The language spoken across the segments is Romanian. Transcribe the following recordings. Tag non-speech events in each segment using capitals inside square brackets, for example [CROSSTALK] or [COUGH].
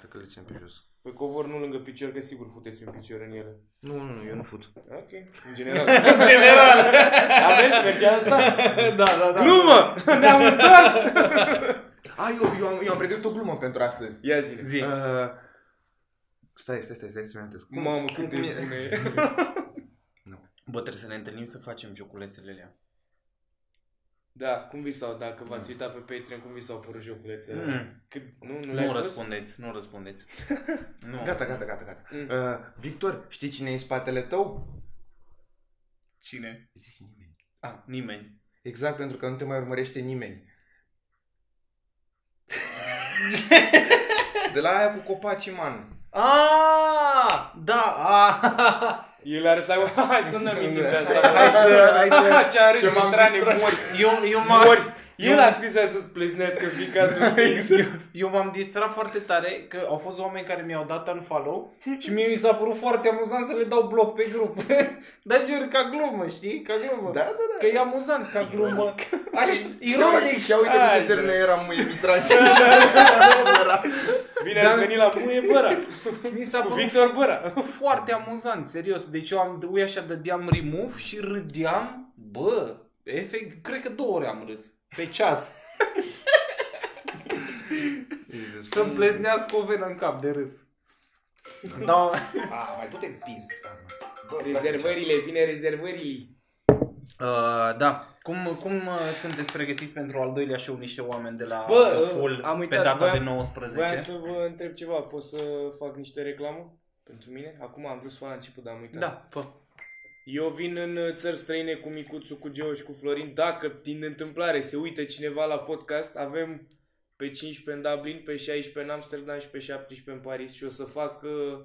cred că le țin pe jos. Pe covor, nu lângă picior, că sigur futeți un picior în ele. Nu, nu, nu, eu nu fut. Ok, în general. [LAUGHS] în general! Aveți, mergea asta? [LAUGHS] da, da, da. Glumă! Ne-am întors! [LAUGHS] A, eu, eu, am, eu am pregătit o glumă pentru astăzi. Ia zi. Zi. Uh, stai, stai, stai, stai să-mi amintesc. Mamă, cât cum de e? bune e. Bă, trebuie să ne întâlnim să facem joculețele alea. Da, cum vi s-au, dacă v-ați uitat pe Patreon, cum vi s-au părut joculețele? Mm. Cât, nu, nu le-ai Nu pus? răspundeți, nu răspundeți. [LAUGHS] nu. Gata, gata, gata, gata. Mm. Uh, Victor, știi cine e în spatele tău? Cine? Zici nimeni. Ah, nimeni. Exact, pentru că nu te mai urmărește nimeni. [LAUGHS] De la aia cu copacii, man. Ah, da, ah, [LAUGHS] El are să aibă... [LAUGHS] Hai să ne amintim de asta. Hai să- hai să- [LAUGHS] Ce are Ce ce m-am Mitrane, distrat. mori. eu, eu m-am... Mori. El Eu- a scris aia să-ți pleznească ficatul. [LAUGHS] Eu m-am distrat foarte tare că au fost oameni care mi-au dat unfollow [LAUGHS] și mie mi s-a părut foarte amuzant să le dau bloc pe grup. [LAUGHS] Dar jur, ca glumă, știi? Ca glumă. Da, da, da. Că e amuzant ca glumă. Aș, ironic. Și uite cum Hai, se termină bă. era muie Mitran. Bine Da. ați venit la Muie Băra. Mi s-a Cu părut Victor Băra. foarte amuzant, serios. Deci eu am, ui așa, dădeam remove și râdeam, bă, efect, cred că două ore am râs. Pe ceas. Să-mi pleznească o venă în cap de râs. Da, A, mai du-te în pis. Bă, frate, Rezervările, vine rezervările. Uh, da. Cum, cum uh, sunteți pregătiți pentru al doilea show niște oameni de la Bă, The uh, Full am pe uitat, data voiam- de 19? Voiam să vă întreb ceva, pot să fac niște reclamă pentru mine? Acum am vrut să fac la început, dar am uitat. Da, fă. Eu vin în uh, țări străine cu Micuțu, cu Geo și cu Florin. Dacă din întâmplare se uită cineva la podcast, avem pe 15 în Dublin, pe 16 în Amsterdam și pe 17 în Paris și o să fac... uh,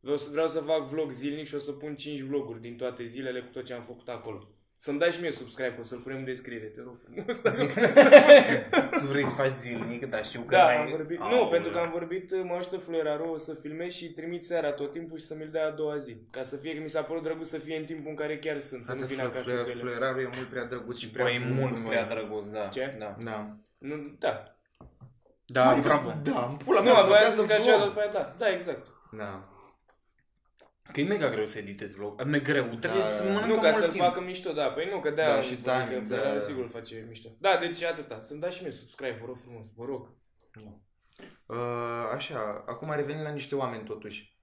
Vreau să, vreau să fac vlog zilnic și o să pun 5 vloguri din toate zilele cu tot ce am făcut acolo. Să-mi dai și mie subscribe, o să-l punem în descriere, te rog frumos. [LAUGHS] [LAUGHS] Tu vrei să faci zilnic, dar știu că Da, n-ai... am vorbit. Nu, Aoleu. pentru că am vorbit, mă ajută Flueraru să filmez și trimit seara tot timpul și să mi-l dea a doua zi. Ca să fie, că mi s-a părut drăguț să fie în timpul în care chiar sunt, să nu vin acasă cu ele. Fluierarul e mult prea drăguț și prea Bă, e bun mult cu prea noi. drăguț, da. Ce? Da, Da. Nu, da. da Adică, bravo. Da, în pula Nu, mea. voiam să blochează zic ca vlog. cealaltă după aia, da. Da, exact. Da. Că e mega greu să editezi vlog. E greu, trebuie Da, să da. mănâncă Nu, ca mult să-l timp. facă mișto, da. Păi nu, că de-aia Da, am și vorbit, timing, că da. Flueraru sigur îl face mișto. Da, deci atâta. Să-mi dați și mie subscribe, vă rog frumos, vă rog. Uh, așa, acum revenim la niște oameni totuși.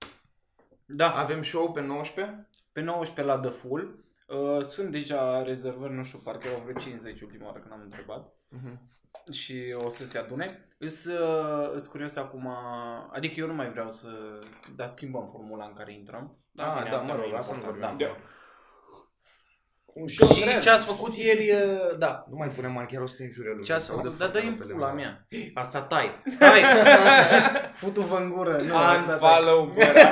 Da, Avem show pe 19? pe 19 la The Full. Uh, sunt deja rezervări, nu știu, parcă erau vreo 50 ultima oară când am întrebat. Mhm. Și o să se adune. Îs, uh, îs curios acum, adică eu nu mai vreau să, da, schimbăm formula în care intrăm. Ah, în fine, da, asta mă nu rog, e asta nu important, vorbim. da. Un show Și întreg. ce ați făcut ieri, uh, da, Nu mai punem chiar o să te înjure lui. ce ați Sau făcut, de dar dă-i în faptele pula mele. mea. [GASPS] Asta tai, tai, [LAUGHS] futu-vă în gură. Nu, asta tai. Unfollow, Băra.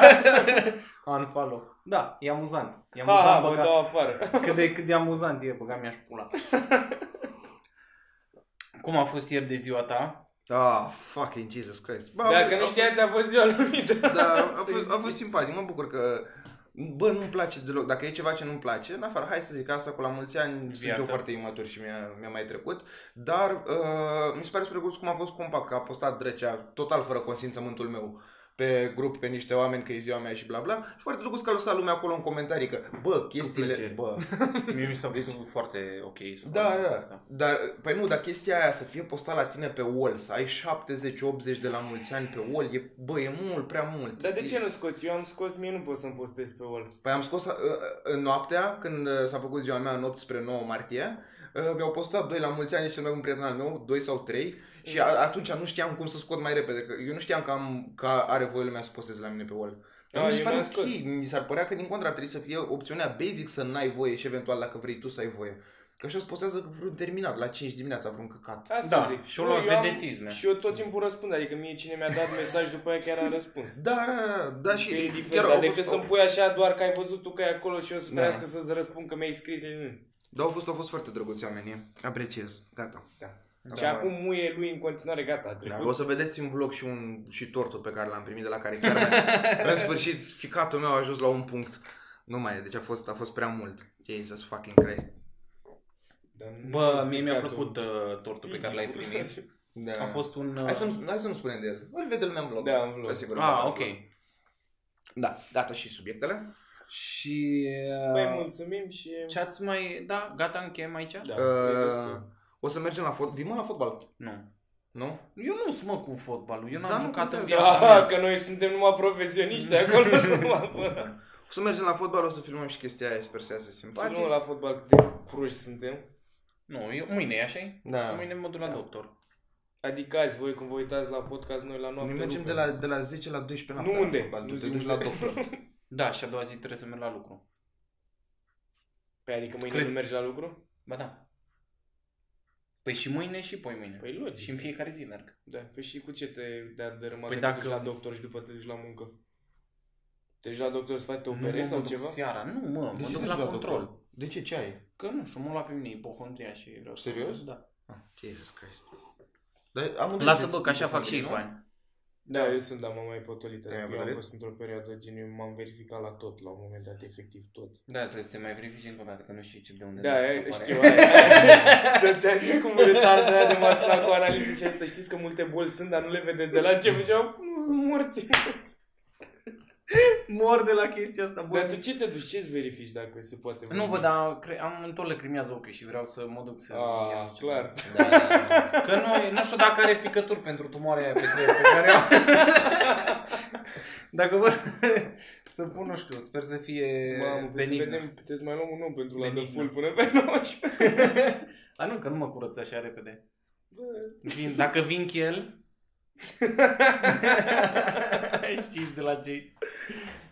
[LAUGHS] Unfollow. Da, e amuzant. E Ha, ha, amuzant, vă băga, dau afară. cât, de, cât de amuzant e, băga mi-aș pula. [LAUGHS] Cum a fost ieri de ziua ta? Ah, fucking Jesus Christ. Bă, Dacă a nu fost- știați, a fost ziua lui Mitra. Da, [LAUGHS] a Să fost, a fost zici. simpatic. Mă bucur că Bă, nu-mi place deloc. Dacă e ceva ce nu-mi place, în afară, hai să zic asta cu la mulți ani, sunt Viața. eu foarte imatur și mi-a, mi-a mai trecut. Dar uh, mi se pare super drăguț cum a fost compact, că a postat Drecea total fără consimțământul meu pe grup pe niște oameni că e ziua mea și bla bla și foarte drăguț că a lăsat lumea acolo în comentarii că bă, chestiile, plăcere. bă, [LAUGHS] Mie mi s-a părut foarte ok să da, fac da, asta. dar, păi nu, dar chestia aia să fie postat la tine pe wall, să ai 70-80 de la mulți ani pe wall, e, bă, e mult, prea mult. Dar de E- ce nu scoți? Eu am scos, mie nu pot să-mi postez pe wall. Păi am scos uh, în noaptea, când uh, s-a făcut ziua mea, în 8 spre 9 martie, uh, mi-au postat doi la mulți ani și cel mai bun prieten al meu, doi sau trei, și a, atunci nu știam cum să scot mai repede, că eu nu știam că, am, că are voie lumea să posteze la mine pe wall. Dar A, mi se eu pare mi-am ok, scos. mi s-ar părea că din contra ar trebui să fie opțiunea basic să n-ai voie și eventual dacă vrei tu să ai voie. Că așa îți postează vreun terminat la 5 dimineața, vreun căcat. Asta Da, zic. și o Nu, lua eu am- vedetisme. Și eu tot timpul răspund, adică mie cine mi-a dat mesaj după aia chiar am răspuns. Da, da, da, da, și Că e chiar diferit, au dar decât fost- să-mi pui așa doar că ai văzut tu că e acolo și eu să Da. trească să-ți răspund că mi-ai scris. Nu. Da, au fost, au fost foarte drăguți oamenii. Apreciez. Gata. Da. Da, și mă. acum muie lui în continuare, gata, a Da, trecut. o să vedeți în vlog și, un, și tortul pe care l-am primit de la care chiar mi-a- [LAUGHS] în sfârșit ficatul meu a ajuns la un punct. Nu mai e, deci a fost, a fost prea mult. Jesus fucking Christ. Dar nu Bă, am mie mi-a picat-o. plăcut uh, tortul pe care l-ai Easy, primit. Da. A fost un... Hai să, nu, hai să nu spunem de el. Îl vede lumea în vlog. Da, în vlog. Pe sigur, Ah, să ok. vlog. Da, dată și subiectele. Și... Păi uh, mulțumim și... Ce ați mai... Da, gata, încheiem aici? Da, e Uh, destul. o să mergem la fotbal. Vin mă la fotbal. Nu. Nu? Eu nu sunt mă cu fotbalul, eu n-am Da, nu jucat în contează. viața Ah, mea. că noi suntem numai profesioniști acolo să nu [LAUGHS] apără. O să mergem la fotbal, o să filmăm și chestia aia, sper să iasă simpatic. Nu la fotbal cât de proști suntem. Nu, eu, mâine e așa Da. Mâine mă duc la doctor. Adică azi voi când vă uitați la podcast, noi la noapte Noi mergem de rupem. la, de la 10 la 12 Nu noaptea unde? la fotbal. Nu Tu te zi duci unde. la doctor. [LAUGHS] Da, și a doua zi trebuie să merg la lucru. Păi adică mâine Cred. nu mergi la lucru? Ba da. Păi și mâine și poi mâine. Păi logic. și în fiecare zi merg. Da, păi și cu ce te dea dărâma Păi păi dacă... te dacă- duci la doctor și după te duci la muncă? Te duci la doctor să faci te Nu operezi mă sau duc ceva? seara. Nu, mă, De mă ce duc te la duci control. doctor? De ce? Ce ai? Că nu știu, mă lua pe mine ipohondria și vreau să... Serios? Da. Ah, Jesus Christ. Dar amândoi Lasă sunteți bă, că așa fac și ei hipocondri, cu nu? ani. Da, eu sunt, dar m-am mai potolită. Te-ai Eu am potolit? fost într-o perioadă, gen, eu m-am verificat la tot, la un moment dat, efectiv tot. Da, trebuie să se mai verifici încă o dată, că nu știi ce de unde Da, ți aia, apare. știu, aia. [LAUGHS] Dar ți-am zis cum retard aia de m-a sunat cu analize și a zis să știți că multe boli sunt, dar nu le vedeți de la ce ziceam, morți. [LAUGHS] Mor de la chestia asta, bă. Dar tu ce te duci? Ce-ți verifici dacă se poate Nu, bă, dar cre- am în tot le crimează ochiul și vreau să mă duc să Ah, iau ceva. clar. Da, da, da. Că nu, nu știu dacă are picături pentru tumoarea aia pe creier pe care o [LAUGHS] Dacă vă să pun, nu știu, sper să fie Mamă, păi să benignă. vedem, puteți mai luăm un om pentru la The Benignă. Full până pe 19. A, [LAUGHS] nu, că nu mă curăț așa repede. Vin, dacă vin el, știți de la cei.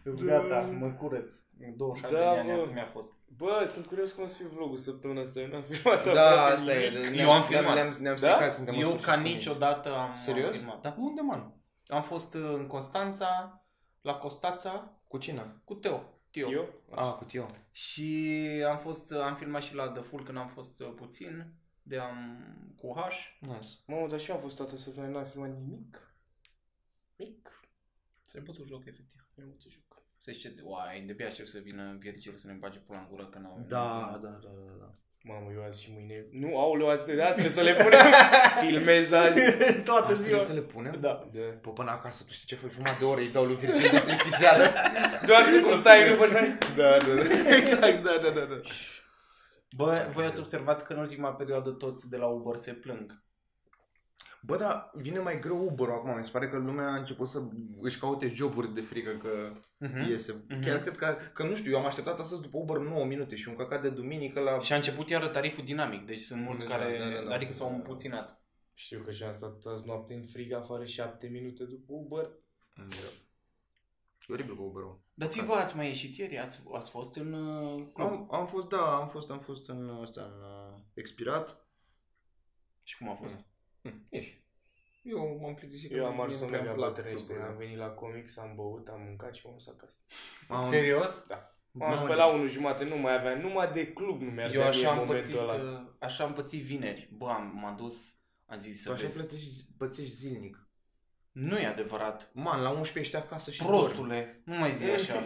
Îți gata, mă curăț. 27 Da, de ani bă. atât mi-a fost. Bă, sunt curios cum o să fie vlogul săptămâna asta. Eu n-am filmat Da, aproape asta e. nimic. Ne-am- Eu am ne-am- filmat. Ne-am, ne-am Da? stricat, suntem în Eu sfârșit ca cu nici. niciodată am, am Serios? filmat. Da. Unde, man? Am fost uh, în Constanța, la Costața, Cu cine? cu Teo. Teo. Eu? Ah, cu Tio. Și am fost, am filmat și la The Full când am fost uh, puțin, de am cu H. Nice. Mamă, dar și eu am fost toată săptămâna, n-am filmat nimic. Mic. Ți-ai bătut joc, efectiv. Eu am joc. Să zice, uai, de aștept să vină Viergil să ne bage pula în gură că n-au Da, da, da, da, da. Mamă, eu azi și mâine... Nu, aoleu, azi, de azi trebuie să le punem. [LAUGHS] Filmez azi. [LAUGHS] Toată Asta trebuie să le punem? Da. Da. Pă, până acasă, tu știi ce faci? Jumătate de oră îi dau lui Virgil de plictiseală. Doar tu cum stai, nu bătrâni? Da, da, da. [LAUGHS] Exact, da, da, da, da. Bă, voi ați observat că în ultima perioadă toți de la Uber se plâng. Bă, dar vine mai greu uber acum. Mi se pare că lumea a început să își caute joburi de frică că Mhm. iese. Mhm. Chiar cred că, că, nu știu, eu am așteptat astăzi după Uber 9 minute și un căcat de duminică la... Și a început iară tariful dinamic, deci sunt mulți Da, care, da, da, da. adică s-au împuținat. Știu că și am stat azi noapte în frig afară 7 minute după Uber. Da. E oribil cu Uber-ul. Dar ți bă, ați mai ieșit ieri? Ați, ați fost în uh, club? Am, am fost, da, am fost, am fost în ăsta, în uh, expirat. Și cum a fost? Hm, ieși. Eu m-am plictisit. că Eu am mie ars nu o prea-mi mega plac bătrânește. cluburile. Am venit la comics, am băut, am mâncat și m-am dus acasă. Am- Serios? M-am Mamă, spus la 1 jumate, nu mai aveam, numai de club nu mi-ar Eu da așa mie am momentul pățit, ăla. uh, așa am pățit vineri. Bă, am, m-am dus, am zis Tu să așa vezi. plătești, pățești zilnic. Nu e adevărat. Man, la 11 ești acasă și Prostule, nu mai zi așa. [LAUGHS]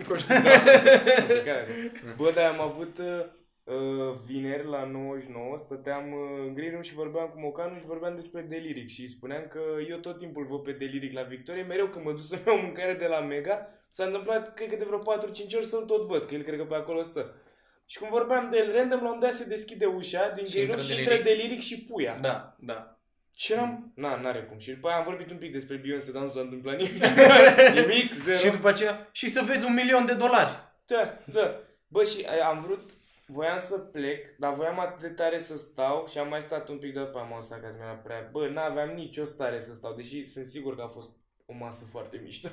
Bă, dar am avut uh, uh, vineri la 99, stăteam uh, în green room și vorbeam cu Mocanu și vorbeam despre Deliric și îi spuneam că eu tot timpul văd pe Deliric la Victorie, mereu când mă duc să iau mâncare de la Mega, s-a întâmplat, cred că de vreo 4-5 ori să-l tot văd, că el cred că pe acolo stă. Și când vorbeam de el, random, la un dat se deschide ușa din Și green room intră și intră Deliric. Deliric și Puia. Da, da. Și eram, na, n-are cum. Și după aia am vorbit un pic despre Beyoncé, dar nu s-a întâmplat nimic. [LAUGHS] nimic, zero. Și după aceea, și să vezi un milion de dolari. Da, da. Bă, și ai- am vrut, voiam să plec, dar voiam atât de tare să stau și am mai stat un pic de după am lăsat că mi-era prea... Bă, n-aveam nicio stare să stau, deși sunt sigur că a fost o masă foarte mișto.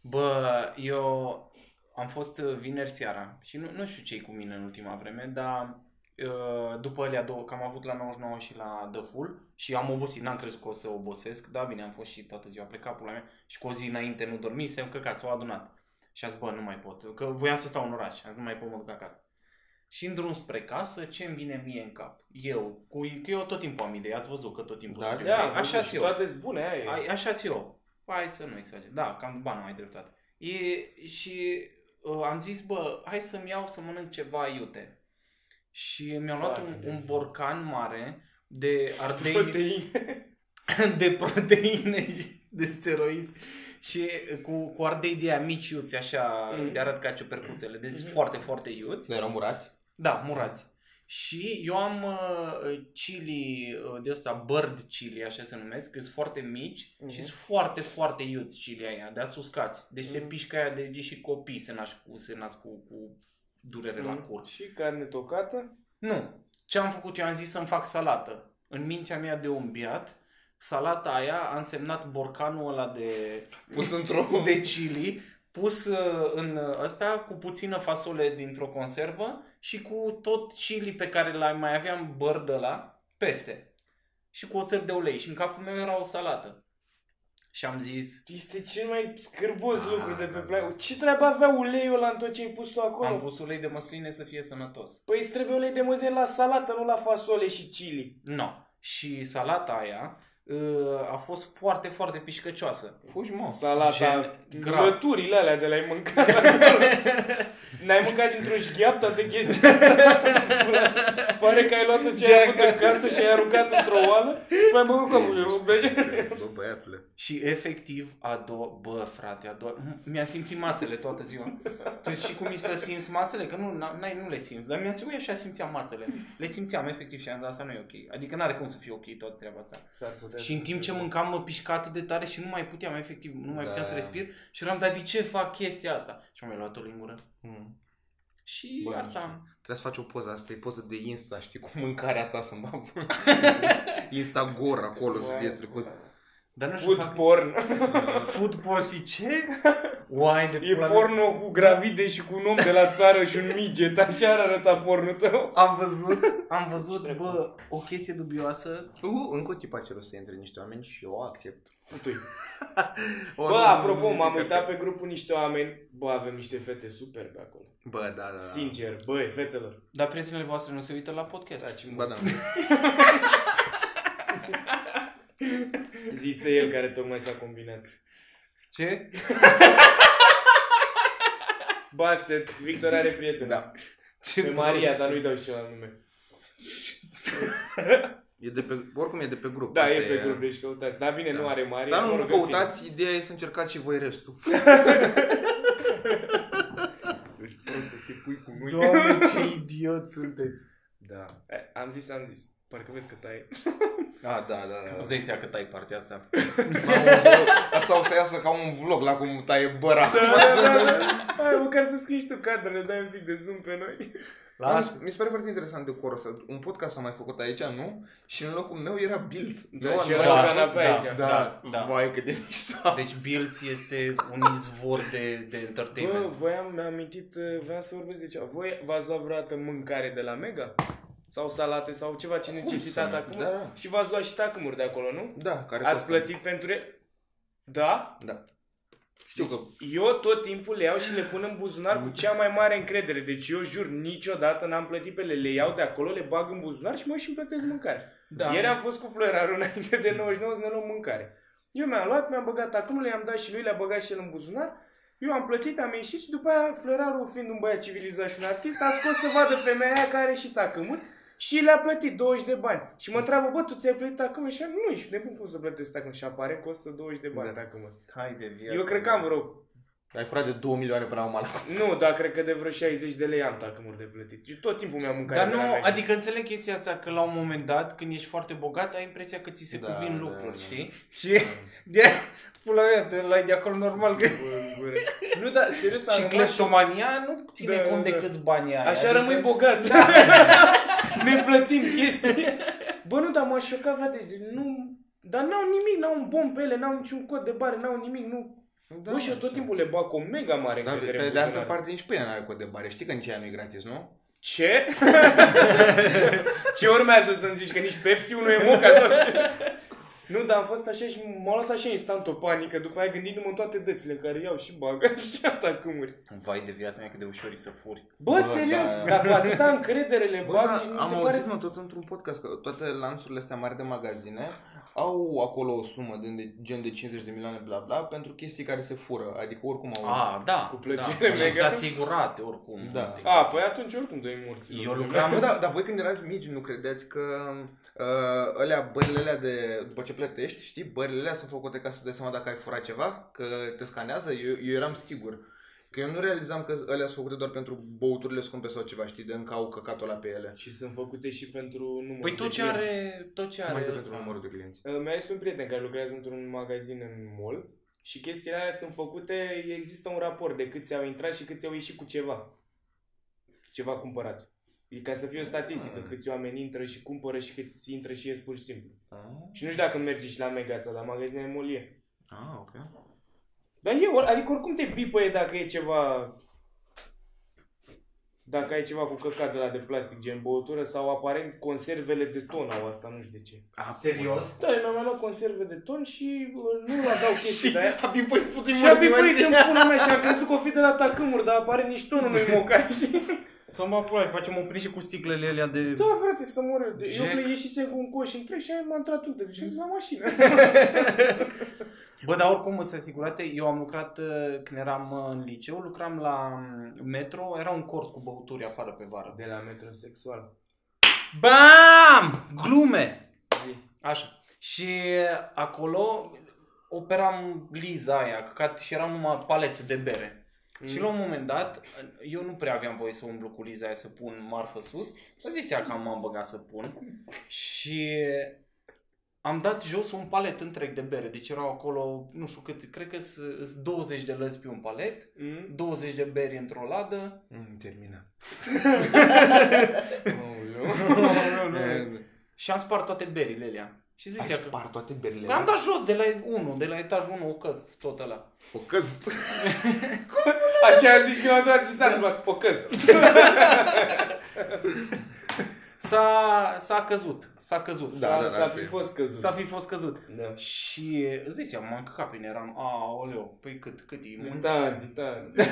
Bă, eu am fost uh, vineri seara și nu, nu știu ce cu mine în ultima vreme, dar uh, după alea două, că am avut la 99 și la The Full și am obosit, n-am crezut că o să obosesc, da, bine, am fost și toată ziua plecat pula mea și cu o zi înainte nu dormisem, că ca s-au adunat. Și a zis, bă, nu mai pot, că voiam să stau în oraș, a zis, nu mai pot, mă duc acasă. Și în drum spre casă, ce îmi vine mie în cap? Eu, cu, că eu tot timpul am idei, ați văzut că tot timpul Da, scriu da, idei. am așa văzut și și eu. toate sunt bune, aia e. A, așa și eu. Hai să nu exager. Da, cam bani ai dreptate. E, și uh, am zis, bă, hai să-mi iau să mănânc ceva iute. Și mi-am luat Foarte un, un inteligent. borcan mare de ardei, Proteine. [LAUGHS] de proteine și de steroizi și cu, cu ardei de aia mici iuți, așa, Mm. de arăt ca ciupercuțele, deci Mhm. foarte, foarte iuți. Dar erau murați? Da, murați. Și eu am uh, chili uh, de ăsta, bird chili, așa se numesc, că sunt foarte mici Mhm. și sunt foarte, foarte iuți chili aia, de uscați. Deci te Mhm. pișcă aia de, de și copii se nasc cu, se nasc cu, cu durere la cur. Mm. Și carne tocată. Nu. Ce am făcut? Eu am zis să-mi fac salată. În mintea mea de un biat, salata aia a însemnat borcanul ăla de, Pus într-o... [LAUGHS] de chili, pus uh, în ăsta cu puțină fasole dintr-o conservă și cu tot chili pe care l mai aveam bărd ăla peste. Și cu oțel de ulei. Și în capul meu era o salată. Și am zis, Este cel mai scârbos Ah, lucru de pe da, planetă. da. Ce treabă avea uleiul ăla în tot ce ai pus tu acolo? am pus ulei de măsline să fie sănătos. Păi îți trebuie ulei de măsline la salată, nu la fasole și chili. No. Și salata aia uh, a fost foarte, foarte pișcăcioasă. Fugi, mă. Salata, Gen grav. găturile alea de la-ai mâncat [LAUGHS] acolo. N-ai mâncat dintr-un șgheap toate chestiile astea? [LAUGHS] Pare că ai luat tot ce ai avut în casă și ai aruncat într-o oală și mai băgat cu Bă, băiatule. Și efectiv, a doua, bă frate, a doua, mi-a simțit mațele toată ziua. Tu știi cum e să simți mațele? Că nu, n-ai, nu le simți, dar mi-am simțit așa simțeam mațele. Le simțeam efectiv și am zis, asta nu e ok. Adică n-are cum să fie ok toată treaba asta. Și în timp ce mâncam mă pișca atât de tare și nu mai puteam, efectiv, nu mai Da. puteam să respir și eram, dar de ce fac chestia asta? Și mi-am luat o lingură. Mm. Și Bă, asta nu am. Trebuie să faci o poză, asta e poză de Insta, știi, cu mâncarea ta să mă [LAUGHS] Insta gor acolo să fie trecut. Dar nu știu, Food fac porn. [LAUGHS] food porn și ce? Uai, de E pula mea. porno cu gravide și cu un om de la țară și un midget. Așa ar arăta pornul tău. Am văzut, am văzut, bă, o chestie dubioasă. Uh, încă o tipă cerut să intre niște oameni și eu o accept. [LAUGHS] O, Bă, nu, apropo, nu, m-am nu, uitat pe grupul niște oameni. Bă, avem niște fete superbe acolo. Bă, da, da, da. Sincer, băi, fetelor. Dar prietenele voastre nu se uită la podcast. Da, ce Ba da. [LAUGHS] [LAUGHS] Zise el care tocmai s-a combinat. Ce? [LAUGHS] Bastet, Victor are prieten. Da. Ce Pe Maria, dar nu-i dau și celălalt nume. E de pe, oricum e de pe grup. Da, asta e pe grup, deci căutați. Dar bine, Da. nu are Maria. Dar nu, mă nu rog, în căutați, ideea e să încercați și voi restul. fine. [LAUGHS] Ești prost să te pui cu noi. Doamne, ce idiot sunteți. Da. E, am zis, am zis. Parcă vezi că taie. [LAUGHS] Ah, da, da, da. Îți dai seama că tai partea asta. [LAUGHS] Mamă, vlog. Asta o să iasă ca un vlog la cum taie băra. Da, da, da, da. [LAUGHS] Hai, măcar să scrii și tu cadrele, dai un pic de zoom pe noi. Las. Mi se pare foarte interesant de cor ăsta. Un podcast s-a mai făcut aici, nu? Și în locul meu era Bills. Da, Nu, și nu, era da, și canapea da, aici. Da, Da, da. Vai, cât de mișto. Deci Bills este un izvor de, de Bă, entertainment. voiam, mi-am amintit, uh, voiam să vorbesc de ceva. Voi v-ați luat vreodată mâncare de la Mega? Sau salate sau ceva ce necesita să nu? acum? Da, da. Și v-ați luat și tacâmuri de acolo, nu? Da, care Ați costă. plătit pentru ele? Da? Da. Știu că Eu tot timpul le iau și le pun în buzunar cu cea mai mare încredere. Deci eu jur, niciodată n-am plătit pe ele. Le iau de acolo, le bag în buzunar și mă și îmi plătesc mâncare. Da. Ieri am fost cu Florarul înainte de 99 să ne luăm mâncare. Eu mi-am luat, mi-am băgat acum, le-am dat și lui, le-a băgat și el în buzunar. Eu am plătit, am ieșit și după aia Florarul, fiind un băiat civilizat și un artist, a scos să vadă femeia aia care are și tacâmuri și le-a plătit 20 de bani. Și mă întreabă, bă, tu ți-ai plătit tacâmuri? Și am, nu, ești nebun cum să plătesc tacâmuri. Și apare că costă 20 de bani Da. tacâmuri. Hai de viață. Eu cred că am vreo ai furat de 2 milioane până acum la... [LAUGHS] nu, dar cred că de vreo 60 de lei am tacâmuri de plătit. Eu tot timpul mi-am mâncat. Dar de la nu, Mega. adică înțeleg chestia asta că la un moment dat, când ești foarte bogat, ai impresia că ți se Da, cuvin da, lucruri, da. știi? [LAUGHS] Și de pula mea, tu l-ai de acolo normal că... Bă, în gură. [LAUGHS] Nu, dar serios, am Și rămas cleptomania nu ține Da, cont de da. câți bani ai. Așa adică- rămâi bogat. [LAUGHS] ne plătim chestii. Bă, nu, dar m-a șocat, frate. deci Nu... Dar n-au nimic, n-au un bom pe ele, n-au niciun cod de bare, n-au nimic, nu. Da, Bă, și eu tot timpul le bag cu o mega mare Da, încredere pe în de altă buzunar. parte nici pâinea n-are cod de bare. Știi că nici aia nu e gratis, nu? Ce? [LAUGHS] ce urmează să-mi zici? Că nici Pepsi nu e moca sau ce? [LAUGHS] Nu, dar am fost așa și m-a luat așa instant o panică. După aia gândindu-mă în toate dățile care iau și bag așa tacâmuri. Vai de viața mea cât de ușor e să furi. Bă, Bă, serios, da. dar cu atâta încredere le Bă, bag, da, mi am se auzit, pare... mă, tot într-un podcast că toate lanțurile astea mari de magazine au acolo o sumă de, de gen de 50 de milioane bla bla pentru chestii care se fură, adică oricum au... A, da. Cu plăcere da. Și mega. s-a asigurat oricum. Da. Multe A, chestii. păi atunci oricum doi morți. Eu lucram- Nu, dar, dar voi când erați mici nu credeți că uh, alea, bările alea de, după ce plătești, știi, bările alea sunt făcute ca să dai seama dacă ai furat ceva, că te scanează, eu, eu eram sigur. Că eu nu realizam că alea sunt făcute doar pentru băuturile scumpe sau ceva, știi, de încă au căcatul ăla pe ele. Și sunt făcute și pentru numărul Păi de tot ce clienți. are, tot ce Mai are decât pentru ăsta. numărul de clienți. Uh, Mi-a zis un prieten care lucrează într-un magazin în mall și chestiile alea sunt făcute, există un raport de câți au intrat și câți au ieșit cu ceva. Ceva cumpărat. E ca să fie o statistică, Ah. câți oameni intră și cumpără și câți intră și ies pur și simplu. Ah, Și nu știu dacă mergi și la Mega sau la magazine mall e. ah ok. Dar e, or- adică oricum te bipăie dacă e ceva... Dacă ai ceva cu căcat de la de plastic, gen băutură, sau aparent conservele de ton au asta, nu știu de ce. Ah, Serios? Da, eu mi-am luat conserve de ton și uh, nu aveau [LAUGHS] chestii de aia. a pipăit puțin Și a bipăit în pula mea și am crezut că o fi de la tacâmuri, dar apare nici tonul nu-i moca, [LAUGHS] știi? Să mă apoi, facem o și cu sticlele alea de... Da, frate, să mor eu. Eu Jack. plec ieșisem cu un coș întreg și aia m-a intrat unde. Și am zis la mașină. [LAUGHS] Bă, dar oricum să asigurate, eu am lucrat uh, când eram uh, în liceu, lucram la um, metro, era un cort cu băuturi afară pe vară. De la metrosexual. BAM! Glume! Așa. Și acolo operam liza aia, căcat, și erau numai palețe de bere. Mm. Și la un moment dat, eu nu prea aveam voie să umblu cu liza aia să pun marfă sus. A zis ea că m-am băgat să pun. Și am dat jos un palet întreg de bere. Deci erau acolo, nu știu cât, cred că sunt 20 de lăzi pe un palet, Mm? 20 de beri într-o ladă. Mm, termină. [LAUGHS] [LAUGHS] Și am spart toate berile alea. Și Ai zis ea că... spart toate berile. Păi am dat jos de la 1, de la etajul 1, o căst, tot ăla. O căst. [LAUGHS] Așa a zis că l-am întrebat ce s-a întâmplat. O căst. S-a, s-a căzut, s-a căzut. Da, s-a, da, S-a asta fi e. fost căzut. S-a fi fost căzut. Da. Și îți dai seama, m-am căcat pe eram, aoleu, păi cât, cât e? Mult? Titan, titan. [LAUGHS]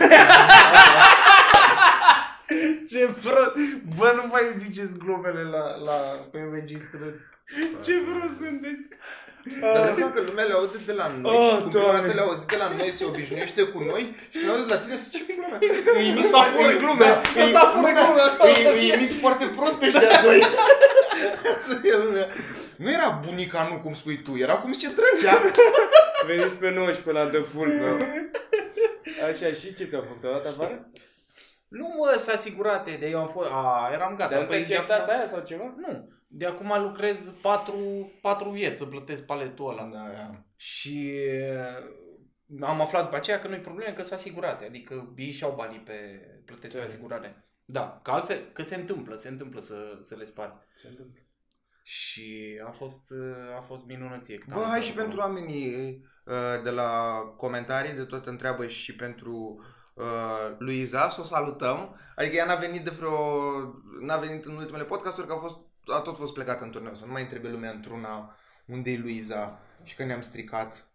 Ce prost! Bă, nu mai ziceți glumele la, la, pe registrări. [LAUGHS] Ce prost sunteți! Dar dai seama că lumea le aude de la noi Oh, și cum prima dată Doamne. le auzi de la noi se obișnuiește cu noi și când aude de la tine să ce pula mea. Îi imiți [LAUGHS] Ăsta foarte- fură glume, îi- ăsta fură da, glume, așa îi- o să Îi fie. imiți foarte prost pe ăștia [LAUGHS] doi. Să fie lumea. Nu era bunica nu cum spui tu, era cum zice Drăgea. Veniți pe 19 la The Full, bro. Așa, și ce ți-au făcut? Au dat afară? Nu mă, s-a asigurat, de eu am fost, a, eram gata. Dar nu te-ai de certat acum- aia sau ceva? Nu, de acum lucrez patru, patru vieți să plătesc paletul ăla. Da, da. Și uh, am aflat după aceea că nu-i problemă, că s-a asigurat. Adică ei și-au banii pe plătesc pe Da. asigurare. Da, că altfel, că se întâmplă, se întâmplă să, să le spari. Se întâmplă. Și a fost, uh, a fost minunăție. cât am Bă, hai lucrat și acolo. pentru oamenii uh, de la comentarii, de tot întreabă și pentru uh, Luiza, să o salutăm. Adică ea n-a venit de vreo... n-a venit în ultimele podcasturi, că a, fost, a tot fost plecată în turneu. Să nu mai întrebe lumea într-una unde e Luiza și că ne-am stricat.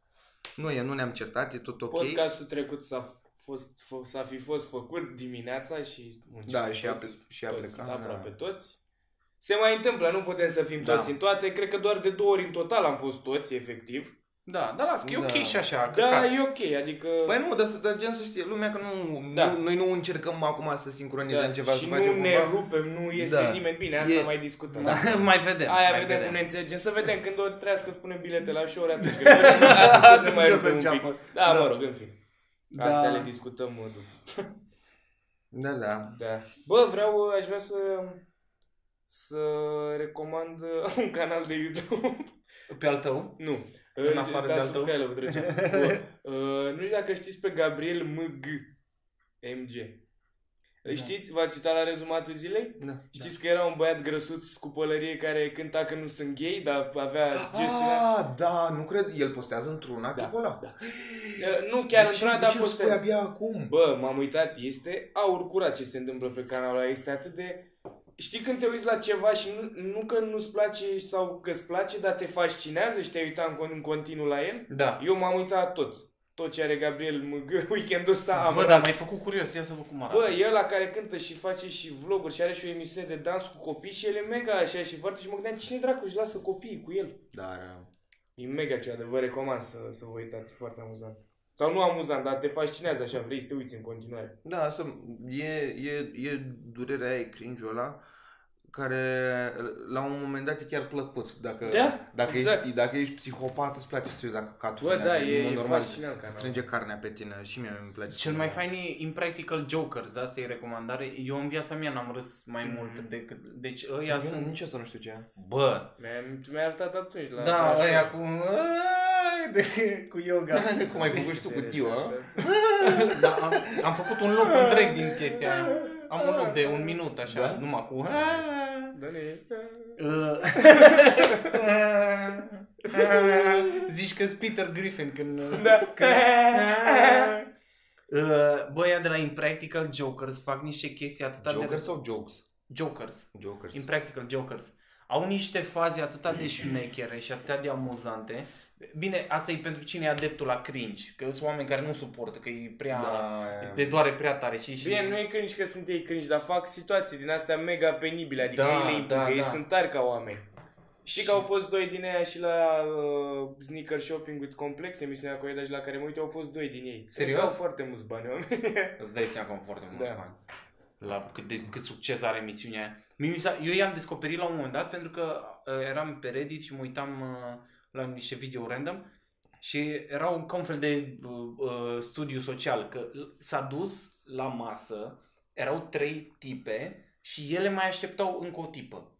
Nu e, nu ne-am certat, e tot ok. Podcastul trecut s-a, fost, f- s-a fi fost făcut dimineața și muncim Da, pe și a, toți, ple- și a toți, plecat. aprope da. toți. Se mai întâmplă, nu putem să fim Da. toți în toate. Cred că doar de două ori în total am fost toți, efectiv. Da, dar las că e Da. ok și așa. Da, căcat. e ok, adică... Păi nu, dar, să- dar gen să știe lumea că nu, Da. nu, noi nu încercăm acum să sincronizăm ceva, și să nu facem ne cumva. rupem, nu iese Da. nimeni bine, asta E- mai discutăm. Da, [LAUGHS] mai vedem. Aia mai vedem cum ne înțelegem. Să vedem când o trească să punem bilete la show atunci. Că [LAUGHS] atunci o să ne mai Atunci o rupem să un pic. înceapă. Da, Da. mă rog, în fine. Da. Astea le discutăm mă, după. Da, da. Da. Bă, vreau, aș vrea să să recomand uh, un canal de YouTube. Pe al tău? nu. În afară da, de al tău? subscribe-ul, drăgea. Bă, uh, nu știu dacă știți pe Gabriel MG. MG. Îl Da. Știți? V-ați uitat la rezumatul zilei? da. Știți că era un băiat grăsuț cu pălărie care cânta că nu sunt gay, dar avea gestiunea... Ah, da, nu cred, el postează într-una Da, tipul ăla. da. Uh, Nu chiar de ce, într-una, de dar ce îl spui postează. abia acum? Bă, m-am uitat, este aur curat ce se întâmplă pe canalul ăla, este atât de... Știi când te uiți la ceva și nu, nu că nu-ți place sau că îți place, dar te fascinează și te-ai uitat în, con- în continuu la el? Da. Eu m-am uitat tot. Tot ce are Gabriel MG [LAUGHS] weekendul ăsta am Bă, dar ras. m-ai făcut curios, ia să văd cum arată. Bă, e ăla care cântă și face și vloguri și are și o emisiune de dans cu copii și el e mega așa și foarte și mă gândeam cine dracu își lasă copiii cu el. Da, da. E mega ceva, vă recomand să, să vă uitați, e foarte amuzant. Sau nu amuzant, dar te fascinează așa, vrei să te uiți în continuare. Da, asta e, e, e durerea aia, e cringe-ul ăla, care la un moment dat e chiar plăcut. Dacă, Da, dacă, exact. ești, dacă ești psihopat, îți place să te uiți dacă catul Bă, ăla, da, în e mod normal, fascinant ca strânge carnea pe tine și mie îmi place. Cel mai fain e Impractical Jokers, asta e recomandare. Eu în viața mea n-am râs mai Mhm. mult decât... Deci ăia Eu sunt... nici asta nu știu ce e. Bă, Mi-ai, tu mi-ai arătat atunci la... da, la ăia show. cu... De, [LAUGHS] cu yoga. [LAUGHS] Cum ai făcut și tu cu Tiu, a? [LAUGHS] da, am, am făcut un loc întreg din chestia aia. Am un loc de un minut așa, Da? numai cu... Da, ne Uh, Zici că Peter Griffin când... Da. când [LAUGHS] Uh, Băia de la Impractical Jokers fac niște chestii atât Joker de... sau jokes? Jokers. Jokers. Impractical Jokers. Au niște faze atât de șmechere și atât de amuzante. Bine, asta e pentru cine e adeptul la cringe. Că sunt oameni care nu suportă, că e prea... Da, Te doare prea tare și... și... Bine, nu e cringe că sunt ei cringe, dar fac situații din astea mega penibile, adică Da, ei le implică, da, ei da. sunt tari ca oameni. Știi că au fost doi din ei și la uh, Sneaker Shopping with Complex, emisiunea cu și la care mă uit, au fost doi din ei. Serios? Au foarte mulți bani oameni. Îți dai seama că am foarte mulți Da. bani. La cât, de, cât succes are emisiunea aia. Mie mi s-a- Eu i-am descoperit la un moment dat pentru că uh, eram pe Reddit și mă uitam uh, la niște video random și era un, ca un fel de uh, uh, studiu social, că s-a dus la masă, erau trei tipe și ele mai așteptau încă o tipă.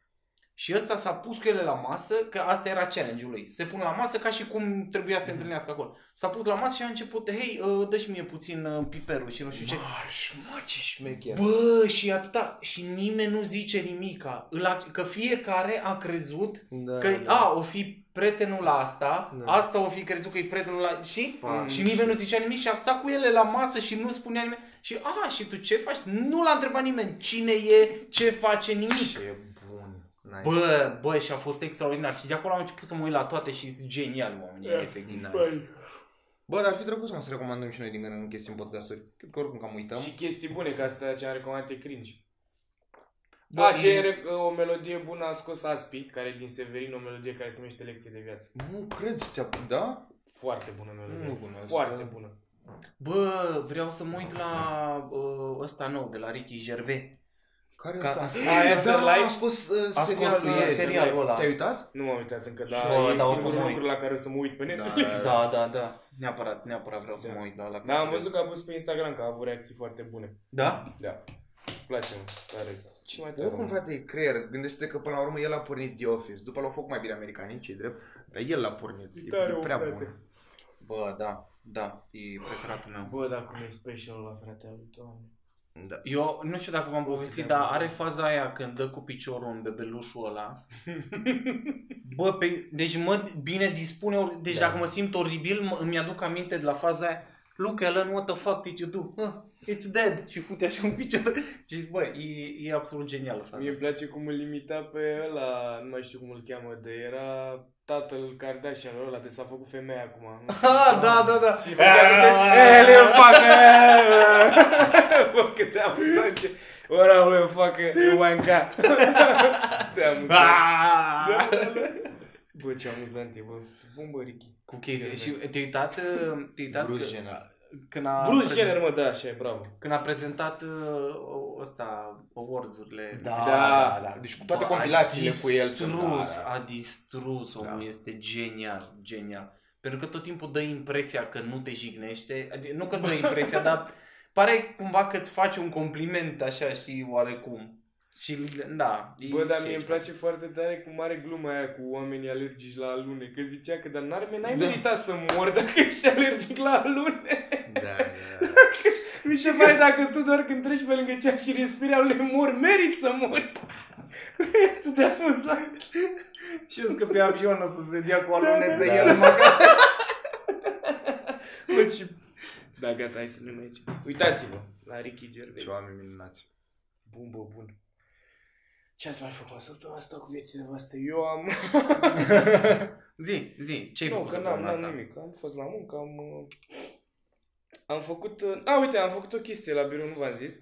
Și ăsta s-a pus cu ele la masă, că asta era challenge-ul lui. Se pun la masă ca și cum trebuia să se întâlnească acolo. S-a pus la masă și a început, hei, uh, dă și mie puțin uh, piperul și nu știu ce. Marș, mă, ce șmecher. Bă, și atâta, și nimeni nu zice nimica. Îl ac- Că fiecare a crezut Da, că, da. a, o fi prietenul la asta, Da. asta o fi crezut că e prietenul la... Și? Fac. Și nimeni nu zicea nimic și a stat cu ele la masă și nu spunea nimeni. Și, a, și tu ce faci? Nu l-a întrebat nimeni cine e, ce face, nimic. Ce bun. Nice. Bă, bă, și a fost extraordinar. Și de acolo am început să mă uit la toate și sunt genial oamenii, efectiv. Bă, dar ar fi drăguț mă să recomandăm și noi din când în când chestii în podcasturi. Cred că oricum cam uităm. și chestii bune, ca asta ce am recomandat e cringe. Bă, Da, ce e- e re- o melodie bună a scos Aspi, care e din Severin, o melodie care se numește Lecție de viață. Nu cred, ți-a... Da? Foarte bună melodie. Nu cunosc, Foarte da. bună. Bă, vreau să mă uit la uh, ăsta nou, de la Ricky Gervais. Care Ca- asta? Ah, Afterlife? Da, a scos uh, A scos serialul uh, ieri. serialul ăla. Te-ai uitat? Nu m-am uitat încă, dar Bă, e da, o să singurul mă uit. lucru la care o să mă uit pe Netflix. Da, da, da. Neapărat, neapărat vreau să Da. mă uit la la Da, am văzut că a pus pe Instagram că a avut reacții foarte bune. Da? Da. Îmi place, mă, tare. Ce mai tare? Oricum, mă? frate, e creier. Gândește că până la urmă el a pornit The Office. După l-au făcut mai bine americanii, ce drept. Dar el l-a pornit. E, Tare, e mă, prea frate. bun. Bă, da, da, e preferatul meu. Bă, dar cum e special la frate, lui doamne. Da. Eu nu știu dacă v-am povestit, Câte am dar văzut. are faza aia când dă cu piciorul în bebelușul ăla. [LAUGHS] Bă, pe, deci mă bine dispune, ori- deci Da. dacă mă simt oribil, mă, îmi aduc aminte de la faza aia. Look, Alan, what the fuck did you do? Uh, it's dead. Și fute așa un picior. Și zic, bă, e, e absolut genială faza. Mie îmi place cum îl limita pe ăla, nu mai știu cum îl cheamă, de era tatăl Kardashian ăla, de s-a făcut femeia acum. Ah, da, da, da. Și făcea cum se... Ele eu fac... Bă, cât te amuzant ce... Ora, bă, eu fac... Eu wanca. Te amuzant. Ah! Bă, ce amuzant e, bă. Bun, bă, Ricky. Cu chestii. Și te-ai uitat, uh, te-ai uitat Bruce că- Jenner. când a Bruce prezent- Jenner, mă, da, așa e, bravo. Când a prezentat uh, ăsta, awards-urile. Da, Da. da, da. Deci cu toate Bă, compilațiile a cu el sunt. distrus, Da, da. a distrus omul, Da. este genial, genial. Pentru că tot timpul dă impresia că nu te jignește, adică nu că dă impresia, [LAUGHS] dar pare cumva că îți face un compliment așa, știi, oarecum. Și da. e Bă, dar și mie îmi aici. place foarte tare cum are gluma aia cu oamenii alergici la alune. Că zicea că, dar n-ar, n-ai Da. meritat să mor dacă ești alergic la alune. Da, [LAUGHS] da. Mi se pare dacă tu doar când treci pe lângă cea și respiri alune mor, merit să mori. [LAUGHS] E atât de amuzant. Și eu că pe avion o să se dea cu alune pe Da. el măcar. [LAUGHS] Bă, ce... Da, gata, hai să ne aici. Uitați-vă la Ricky Gervais. Ce oameni minunați. Bun, bă, bun. Ce ați mai făcut săptămâna asta cu viețile voastre? Eu am... [LAUGHS] Zi, zi, ce ai nu, făcut că n-am, săptămâna n-am asta? nimic. Am fost la muncă, am... uh, Am făcut... uh, A, uite, am făcut o chestie la birou, nu v-am zis.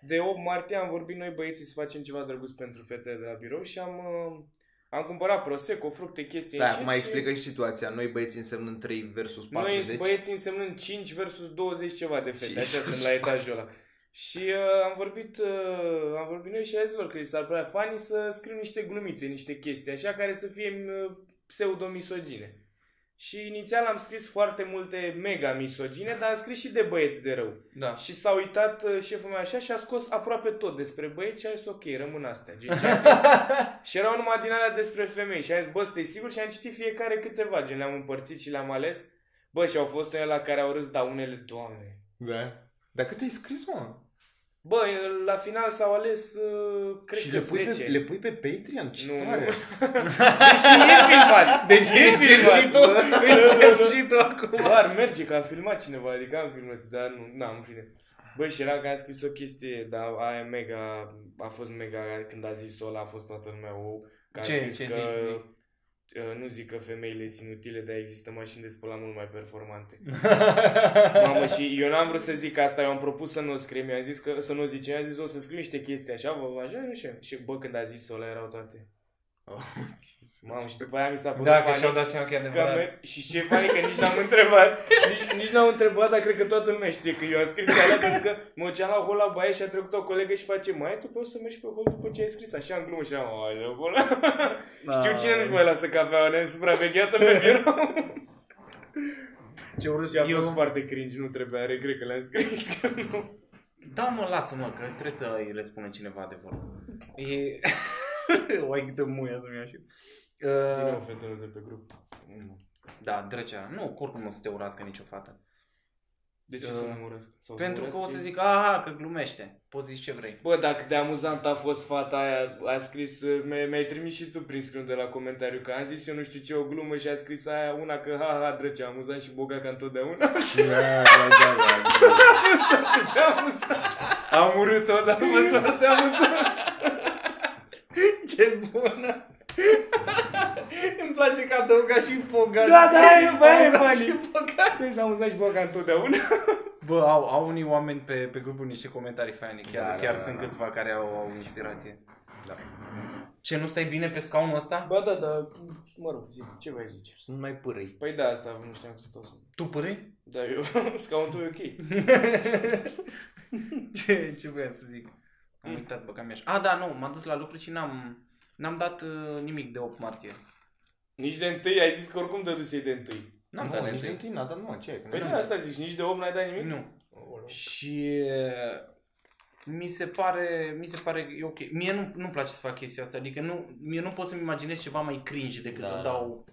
De 8 martie am vorbit noi băieții să facem ceva drăguț pentru fetele de la birou și am... uh, Am cumpărat prosecco, fructe, chestii Stai, încet acum și- explică și situația. Noi băieți însemnând 3 versus Noi 40. băieți însemnând 5 versus 20 ceva de fete, Și- așa sunt la etajul ăla. Și uh, am vorbit uh, am vorbit noi și a zis lor că li s-ar părea funny să scriu niște glumițe, niște chestii așa care să fie uh, pseudo-misogine. Și inițial am scris foarte multe mega misogine, dar am scris și de băieți de rău. Da. Și s-a uitat uh, șeful meu așa și a scos aproape tot despre băieți și a zis ok, rămân astea. Gen, ce am scris. și erau numai din alea despre femei și a zis bă, stai sigur? Și am citit fiecare câteva, gen le-am împărțit și le-am ales. Bă, și au fost unele la care au râs, da, unele, doamne. Da. Dar cât ai scris, mă? Bă, la final s-au ales, uh, cred și că le pui, 10. pe, le pui pe Patreon? Ce Nu, tare! [LAUGHS] nu. Deși e filmat. Deși e filmat. și tu, încep și tu acum. Bă, ar merge că a filmat cineva, adică am filmat, dar nu, n-am, în fine. Bă, și era că am scris o chestie, dar aia mega, a fost mega, când a zis-o ăla, a fost toată lumea ou. Că a Ce- scris ce că, zic, zic? Uh, nu zic că femeile sunt inutile, dar există mașini de spălat mult mai performante. [LAUGHS] Mamă, și eu n-am vrut să zic asta, eu am propus să nu o scriem, eu am zis că să nu o zicem, eu am zis o să scriu niște chestii așa, bă, așa, nu știu. Și bă, când a zis-o ăla erau toate. Mamă, și după aia mi s-a părut Da, că funny. și-au dat seama că e Că adevărat. me- și ce e funny că nici n-am întrebat, nici, nici n-am întrebat, dar cred că toată lumea știe că eu am scris alea pentru că mă duceam la hol la baie și a trecut o colegă și face mai tu poți să mergi pe hol după ce ai scris așa în glumă și am aoleu, hol. Știu cine nu-și mai lasă cafeaua nesupravegheată pe [LAUGHS] birou. Ce urât. și a Eu... fost foarte cringe, nu trebuia, regret că le-am scris că nu. Da, mă, lasă-mă, că trebuie să îi le spune cineva adevărul. E... [LAUGHS] o ai câte muia să-mi iau și eu. Din nou Uh, fetele de pe grup. da, drăcea. Nu, că oricum nu o să te urască nicio fată. De ce Uh, să nu mă urăsc? Sau să Pentru mă că urăsc? o să zic, aha, că glumește. Poți să zici ce vrei. Bă, dacă de amuzant a fost fata aia, a scris, mi- mi-ai trimis și tu prin screen de la comentariu, că am zis eu nu știu ce, o glumă și a scris aia una că ha, ha, drăce, amuzant și boga ca întotdeauna. Da, da, da, da. a fost atât de amuzant. Am urât-o, dar a fost foarte amuzant. [LAUGHS] Ce bună! Îmi place că adăuga și Poga. Da, da, e, bă, e Amuzat funny. și Poga. Trebuie să amuzant și boga întotdeauna. Bă, au, au unii oameni pe, pe grupuri niște comentarii faine. Chiar, Da, da, chiar da, sunt da. câțiva care au, au inspirație. Da. Ce, nu stai bine pe scaunul ăsta? Ba da, da, mă rog, zi, ce vrei zice? Sunt mai pârâi. Păi da, asta nu știam că sunt toți. Tu părâi? Da, eu, [LAUGHS] scaunul tău e ok. [LAUGHS] ce, ce voiam să zic? Am uitat, bă, cam așa. A, da, nu, m-am dus la lucru și n-am, n-am dat uh, nimic de 8 martie. Nici de întâi, ai zis că oricum dădusei de întâi. N-am Nu, dat de nici de întâi. întâi n-a dat, nu, ce e? Că Păi n-ai da, dat. asta zici, nici de 8 n-ai dat nimic? Nu. Aoleu. Și uh, mi se pare, mi se pare e ok. Mie nu, nu-mi place să fac chestia asta, adică nu, mie nu pot să-mi imaginez ceva mai cringe decât Da, să da. dau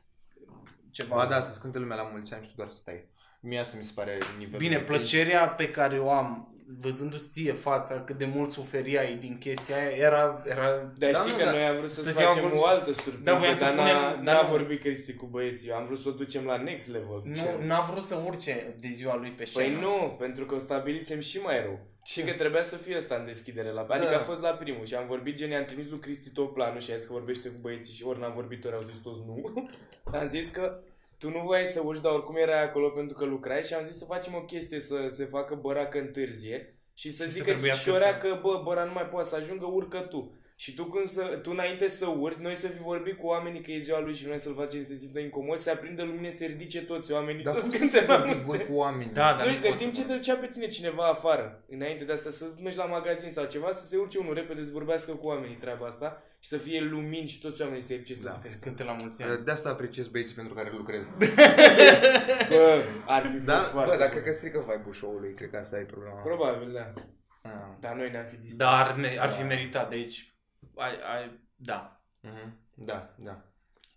ceva. Ba da, să cânte lumea la mulți ani și tu doar să stai. Mie asta mi se pare nivelul Bine, de plăcerea pe care o am văzându-ți ție fața cât de mult suferiai din chestia aia era, era Dar Da, știi nu, că da. noi am vrut să Stăteam facem acolo o și- altă surpriză, Da, voiam să dar punem- n-a, dar n-a nu. vorbit Cristi cu băieții. Am vrut să o ducem la next level. nu, n-a vrut să urce de ziua lui pe scenă. Păi nu, pentru că o stabilisem și mai rău. Și că trebuia să fie ăsta în deschidere la Adică Da. a fost la primul și am vorbit gen, am trimis lui Cristi tot planul și a zis că vorbește cu băieții și ori n-am vorbit, ori au zis toți nu. [LAUGHS] am zis că tu nu voiai să urci, dar oricum erai acolo pentru că lucrai și am zis să facem o chestie să se facă băracă întârzie și să Și să zică trebuiască Cișorea să- că bă, băra nu mai poate să ajungă, urcă tu. Și tu când să, tu înainte să urci, noi să fi vorbit cu oamenii că e ziua lui și noi să-l facem să se simtă incomod, să aprindă lumine, să se ridice toți oamenii, Dar să cum să scânte la vorbiți mulți voi cu oameni? Da, dar nu, nu în pot timp să ce te ducea pe tine cineva afară, înainte de asta, să mergi la magazin sau ceva, să se urce unul repede să vorbească cu oamenii treaba asta și să fie lumini și toți oamenii să ridice să Da. scânte. Cânte la mulți ani. De asta apreciez băieții pentru care lucrez. [LAUGHS] Bă, ar fi fost Da, foarte bă, dar bun. cred că strică vibe-ul show-ului, cred că asta e problema. Probabil, da. Ah. Dar noi ne-am fi distrat. Dar ne, ar fi Da. meritat, deci, ai, ai, da. Mhm. Da, da.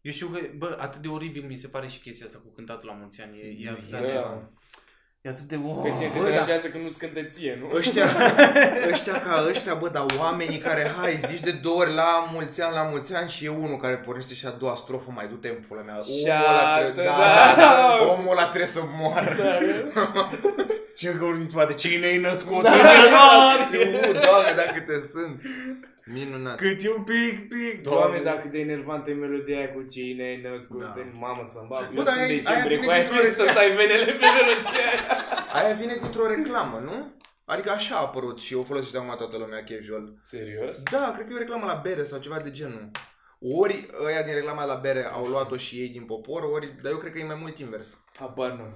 Eu știu că, bă, atât de oribil mi se pare și chestia asta cu cântatul la mulți ani. E, e atât de... Da. E atât de... Oh, Pe tine te bă, da. deranjează că nu scântă ție, nu? Ăștia, [LAUGHS] ăștia ca ăștia, bă, dar oamenii care, hai, zici de două ori la mulți ani, la mulți ani și e unul care pornește și a doua strofă, mai du-te în pula mea. Și Omul ăla altă, trebuie, da. da, da, [LAUGHS] omul ăla trebuie să moară. Și încă unul din spate, cine-i născut Da, în ianuarie? Știu, doamne, dacă te sunt. Minunat. Cât e un pic, pic, Doamne, dacă de enervantă e melodia aia cu cine ai născut Da. în mamă să-mi bag. Bă, Eu dar sunt aia- decembrie aia cu aia vine vine dintr-o să tai venele pe melodia aia. [LAUGHS] Aia vine dintr-o reclamă, nu? Adică așa a apărut și o folosește acum toată lumea casual. Serios? Da, cred că e o reclamă la bere sau ceva de genul. Ori ăia din reclama la bere au luat-o și ei din popor, ori, dar eu cred că e mai mult invers. Habar nu.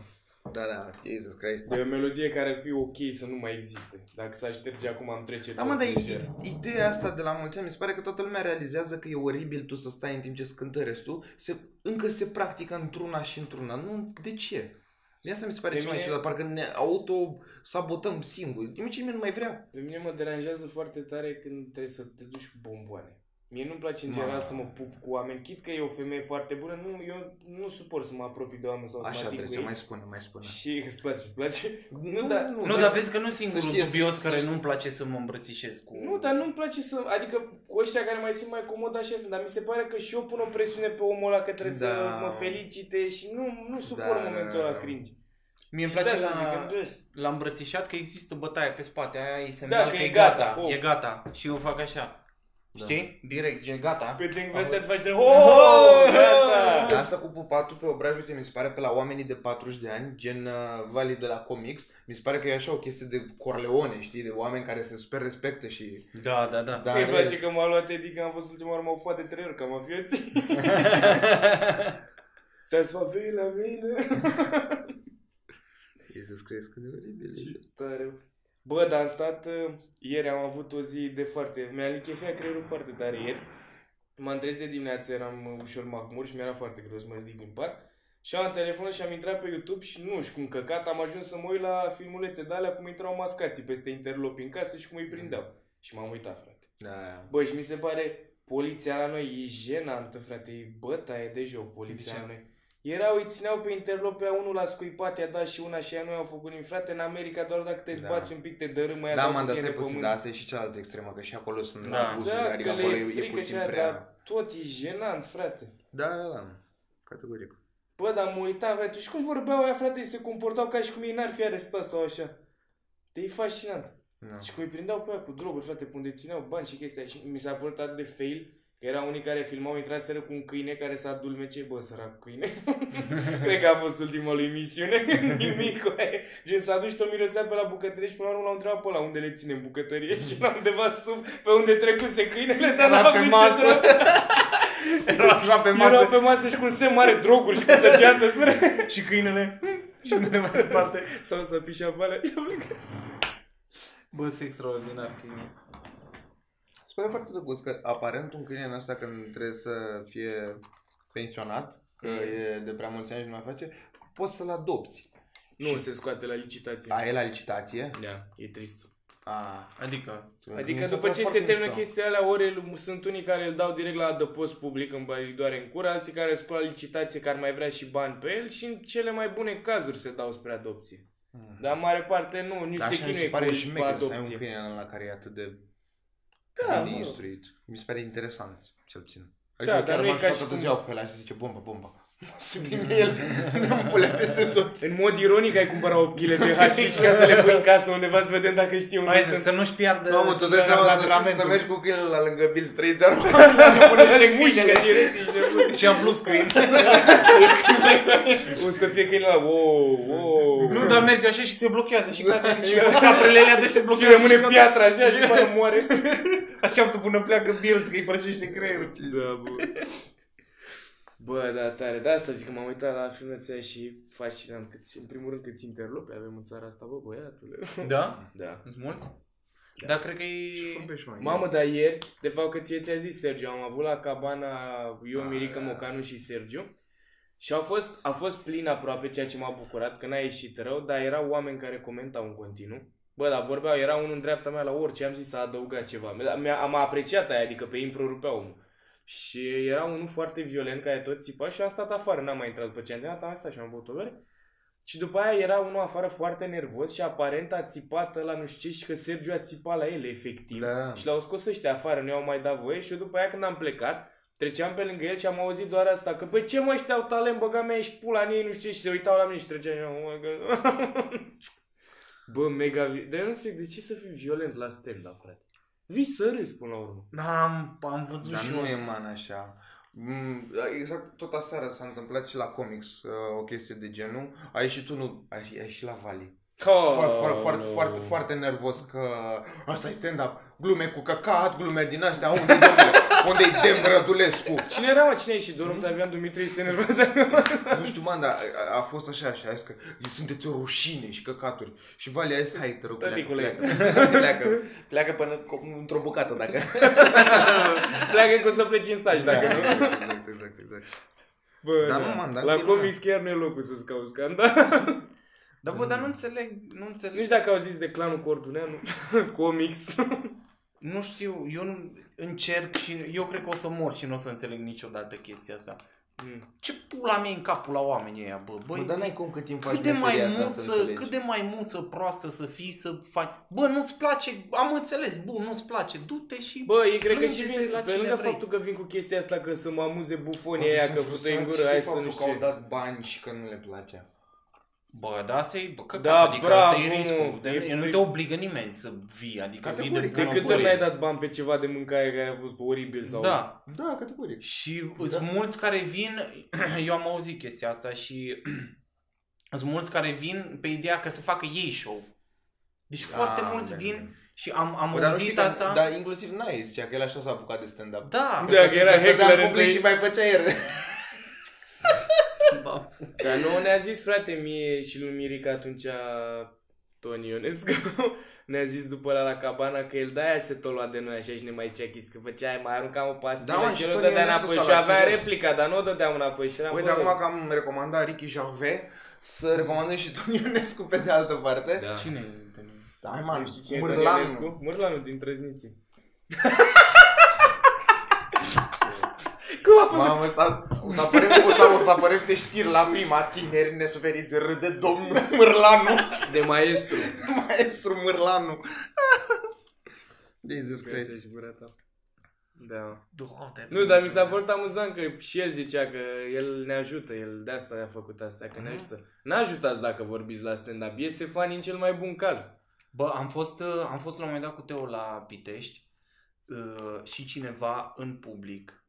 Da, da, Jesus Christ. De o melodie care ar fi ok să nu mai existe. Dacă s-ar șterge acum am trece Da, mă, dar toți i- lejer. ideea asta de la mulți ani, mi se pare că toată lumea realizează că e oribil tu să stai în timp ce scântă restul, se, încă se practică într-una și într-una. Nu, de ce? De asta mi se pare Pe cel mai mine- ciudat, parcă ne auto-sabotăm singuri. Nimic ce nimeni nu mai vrea. Pe mine mă deranjează foarte tare când trebuie să te duci cu bomboane. Mie nu-mi place în general Ma. să mă pup cu oameni, chit că e o femeie foarte bună, nu, eu nu suport să mă apropii de oameni sau să mă Așa ating cu trece, ei. mai spune, mai spune. Și [LAUGHS] îți place, îți place? Nu, dar, nu, Nu, dar vezi că nu singurul știe, dubios să- care să- nu-mi place să mă îmbrățișez cu... Nu, dar nu-mi place să... Adică cu ăștia care mai simt mai comod așa sunt, dar mi se pare că și eu pun o presiune pe omul ăla că trebuie Da. să mă felicite și nu, nu suport Da, da, momentul da, ăla da. cringe. Mie îmi Și de place asta zic la, că îndrăgi. la îmbrățișat că există bătaie pe spate, aia e semnal Da, că, că e e gata, gata, oh. e gata. Și eu fac așa. Da. Știi? Direct, e gata. Pe ce Am ăsta văzut. îți faci de... Oh, gata! Dar asta cu pupatul pe obraj, uite, mi se pare pe la oamenii de 40 de ani, gen uh, Vali de la comics, mi se pare că e așa o chestie de Corleone, știi, de oameni care se super respectă și... Da, da, da. Da, Îi place râzi. că m-a luat Eddie că am fost ultima oară mă foat de trei ori, că am fieții. [LAUGHS] Să-ți fac vei la mine. E să scrieți cât de oribil. Ce tare. Bă, dar am stat, uh, ieri am avut o zi de foarte, mi-a lichefia creierul foarte tare ieri. M-am trezit de dimineață, eram uh, ușor mahmur și mi-era foarte greu să mă ridic din pat. Și am telefon și am intrat pe YouTube și nu știu cum căcat, am ajuns să mă uit la filmulețe de alea cum intrau mascații peste interlopi în casă și cum îi prindeau. Și m-am uitat, frate. Da. Bă, și mi se pare poliția la noi e jenantă, frate, e bătaie de joc poliția De ce? la noi. Erau, îi țineau pe interlope, unul la scuipat, i-a dat și una și aia nu i-au făcut nimic. Frate, în America doar dacă te Da. zbați un pic te dărâmă, i-a Da, dat mă, dar cutie stai de puțin, pământ. dar asta e și cealaltă extremă, că și acolo sunt Da. abuzuri, Da, adică că le acolo e e, e frică și puțin aia, prea... dar tot e jenant, frate. Da, da, da, categoric. Bă, dar mă uitam, frate, și cum vorbeau aia, frate, se comportau ca și cum ei n-ar fi arestat sau așa. De e fascinant. Da. Și cum îi prindeau pe aia cu droguri, frate, pe unde țineau bani și chestia. Și mi s-a părut atât de fail că erau unii care filmau, intraseră cu un câine care s-a dulmece, bă, sărac câine. [LAUGHS] Cred că a fost ultima lui misiune, [LAUGHS] nimic cu aia. Gen s-a dus și tot mirosea pe la bucătărie și până la urmă l-au întrebat pe ăla unde le ține în bucătărie [LAUGHS] și la undeva sub, pe unde trecuse câinele, dar Era n-a pe avut ce masă. să- Era așa pe Erau masă pe masă și cu un semn mare droguri și cu săgeată spre... și câinele și nu mai departe. Sau să pișea pe alea. Bă, sunt extraordinar câinii. Se pare foarte drăguț că aparent un câine în asta când trebuie să fie pensionat, că Mm. e de prea mulți ani și nu mai face, poți să-l adopți. Nu se scoate la licitație. A, e la licitație? Da, e trist. A, Adică, Adică mi se după pare ce se foarte termină mișto. chestia alea, ori îl- sunt unii care îl dau direct la adăpost public în bani doar în cură, alții care scot la licitație care mai vrea și bani pe el și în cele mai bune cazuri se dau spre adopție. Mhm. Dar în mare parte nu, nu Dar se așa mi se chinuie pare cu, cu șmecher să ai un adopție. câine la care e atât de Da, bine mă. instruit. Mi se pare interesant, cel puțin. Da, Adică dar chiar nu e m-aș ca lua și toată cum- ziua cu ăla și zice bomba, bomba. Și bine el, ne-am pulea peste tot. În mod ironic ai cumpărat 8 kg de hașiș ca să le pui în casă undeva să vedem dacă știe unde hai să, sunt. să nu-și piardă Mamă, tu să dai dea seama să, antrenamentul. să mergi cu câinele la lângă Bill Street, dar nu punește Mușcă câinele. direct, nici de- și am blue screen. O să fie câinele la wow, wow. nu, dar merge așa și se blochează și cade și [LAUGHS] scaprele alea de se Și blochează. rămâne cade. piatra așa [LAUGHS] și până moare. Așa tu până pleacă Bills că îi prăjește creierul. Da, bă. Bă, da, tare. De asta zic că m-am uitat la filmețe și fascinant. Câți, în primul rând câți interlope avem în țara asta, bă, băiatule. Da? Da. Sunt mulți? Dar cred că e... Vorbești, mă, Mamă, dar ieri, de fapt că ție ți-a zis Sergiu, am avut la cabana eu, Da, Mirica, da. Mocanu și Sergiu. Și a fost, a fost plin aproape, ceea ce m-a bucurat, că n-a ieșit rău, dar erau oameni care comentau în continuu. Bă, dar vorbeau, era unul în dreapta mea la orice, am zis să adăuga ceva. Mi-a, am apreciat aia, adică pe impro rupea omul. Și era unul foarte violent care tot țipa și am stat afară, n-am mai intrat după ce am terminat, am stat și am băut o bere. Și după aia era unul afară foarte nervos și aparent a țipat la nu știu ce și că Sergiu a țipat la el efectiv. Da. Și l-au scos ăștia afară, nu i-au mai dat voie și eu după aia când am plecat, treceam pe lângă el și am auzit doar asta, că băi ce mă ăștia au talent, băga mea ești pula în ei, nu știu ce, și se uitau la mine și treceam și eu, "Oh my God." [LAUGHS] Bă, mega vi- Dar eu nu înțeleg de ce să fii violent la stand-up, frate. Vii să râzi până la urmă. Am, am văzut Dar și nu eu. e man așa. Mm, Exact tot aseară s-a întâmplat și la comics uh, o chestie de genul. A ieșit unul, a ieșit, a ieșit la Vali. Oh, Foarte, foarte, foarte, no. foarte, foarte nervos că asta e stand-up, glume cu căcat, glume din astea, unde unde e Dem Rădulescu? Cine era, mă? Cine e și Doru Octavian Dumitru se enervează? [LAUGHS] Nu știu, man, dar a, a fost așa și a zis că sunteți o rușine și căcaturi. Și Vali a zis, hai, te rog, pleacă, Tăticule. pleacă, [LAUGHS] pleacă, pleacă până co- într-o bucată, dacă... [LAUGHS] Pleacă că o să pleci în saci, dacă nu. Exact, exact, exact. Bă, Dar da. nu, man, dar La bine, comics chiar nu e locul să-ți cauți scandal. Da, bă, dar nu înțeleg, nu înțeleg. Nu știu dacă au zis de clanul Corduneanu. [LAUGHS] comics. Nu știu, eu nu încerc și eu cred că o să mor și nu o să înțeleg niciodată chestia asta. Mm. Ce pula mea e în capul la oamenii ăia, bă? Băi, Bă, dar n-ai cum cât timp faci cât de meseria asta să maimuță, înțelegi. cât de maimuță proastă să fii să faci... Bă, nu-ți place, am înțeles, bun, nu-ți place, du-te și... Bă, ei cred că și plânge-te vin, la pe cine lângă vrei. faptul că vin cu chestia asta că să mă amuze bufonii Bă, aia sunt că pută în frustrați gură, și hai de să faptul nu că au știu. dat bani și că nu le place. Bă, da, asta e, bă, căcat, Da, adică bravo, asta e mă. riscul. De, E- nu te obligă nimeni să vii, adică vii de Categoric. De bună câte ori voie. n-ai dat bani pe ceva de mâncare care a fost oribil sau... Da, Da, categoric. Și sunt mulți care vin, [CLEARS THROAT] eu am auzit chestia asta și [CLEARS THROAT] sunt mulți care vin pe ideea că să facă ei show. Deci Da, foarte mulți da, vin da. și am, am Bă, dar nu știi auzit că, asta. Dar inclusiv n-ai zicea că el așa s-a apucat de stand-up. Da, Da, că era Stătea în heckler public între și mai făcea el. [LAUGHS] Dar nu ne-a zis, frate, mie și lui Mirica atunci Toni Ionescu, [LAUGHS] ne-a zis după la la cabana că el de-aia se tot lua de noi așa și ne mai zicea chis, că făcea, mai aruncam o pastilă Da, mă, și și el o Toni dădea Ionescu înapoi s-a și luat avea serios. replica, dar nu o dădeam înapoi și eram, Uite, bă, acum că am recomandat Ricky Gervais, să recomandăm și Toni Ionescu pe de altă parte. Da. Cine e Toni? Da, hai, man, Nu știi cine e Toni Mârlanu. Ionescu? Mârlanu din Trăzniții. [LAUGHS] Cum a făcut? Mamă, s-a, o să apărem, o să, o să apărem pe știri la prima tineri nesuferiți, râde domnul [LAUGHS] Mârlanu, De maestru. [LAUGHS] maestru Mârlanu. [LAUGHS] Jesus Christ. Crește și gura ta. Da. Doamne, Nu, dar mi s-a părut amuzant că și el zicea că el ne ajută, el de asta a făcut asta, că ne Mhm. ajută. N-ajutați dacă vorbiți la stand-up, iese fani în cel mai bun caz. Bă, am fost, uh, am fost la un moment dat cu Teo la Pitești uh, și cineva în public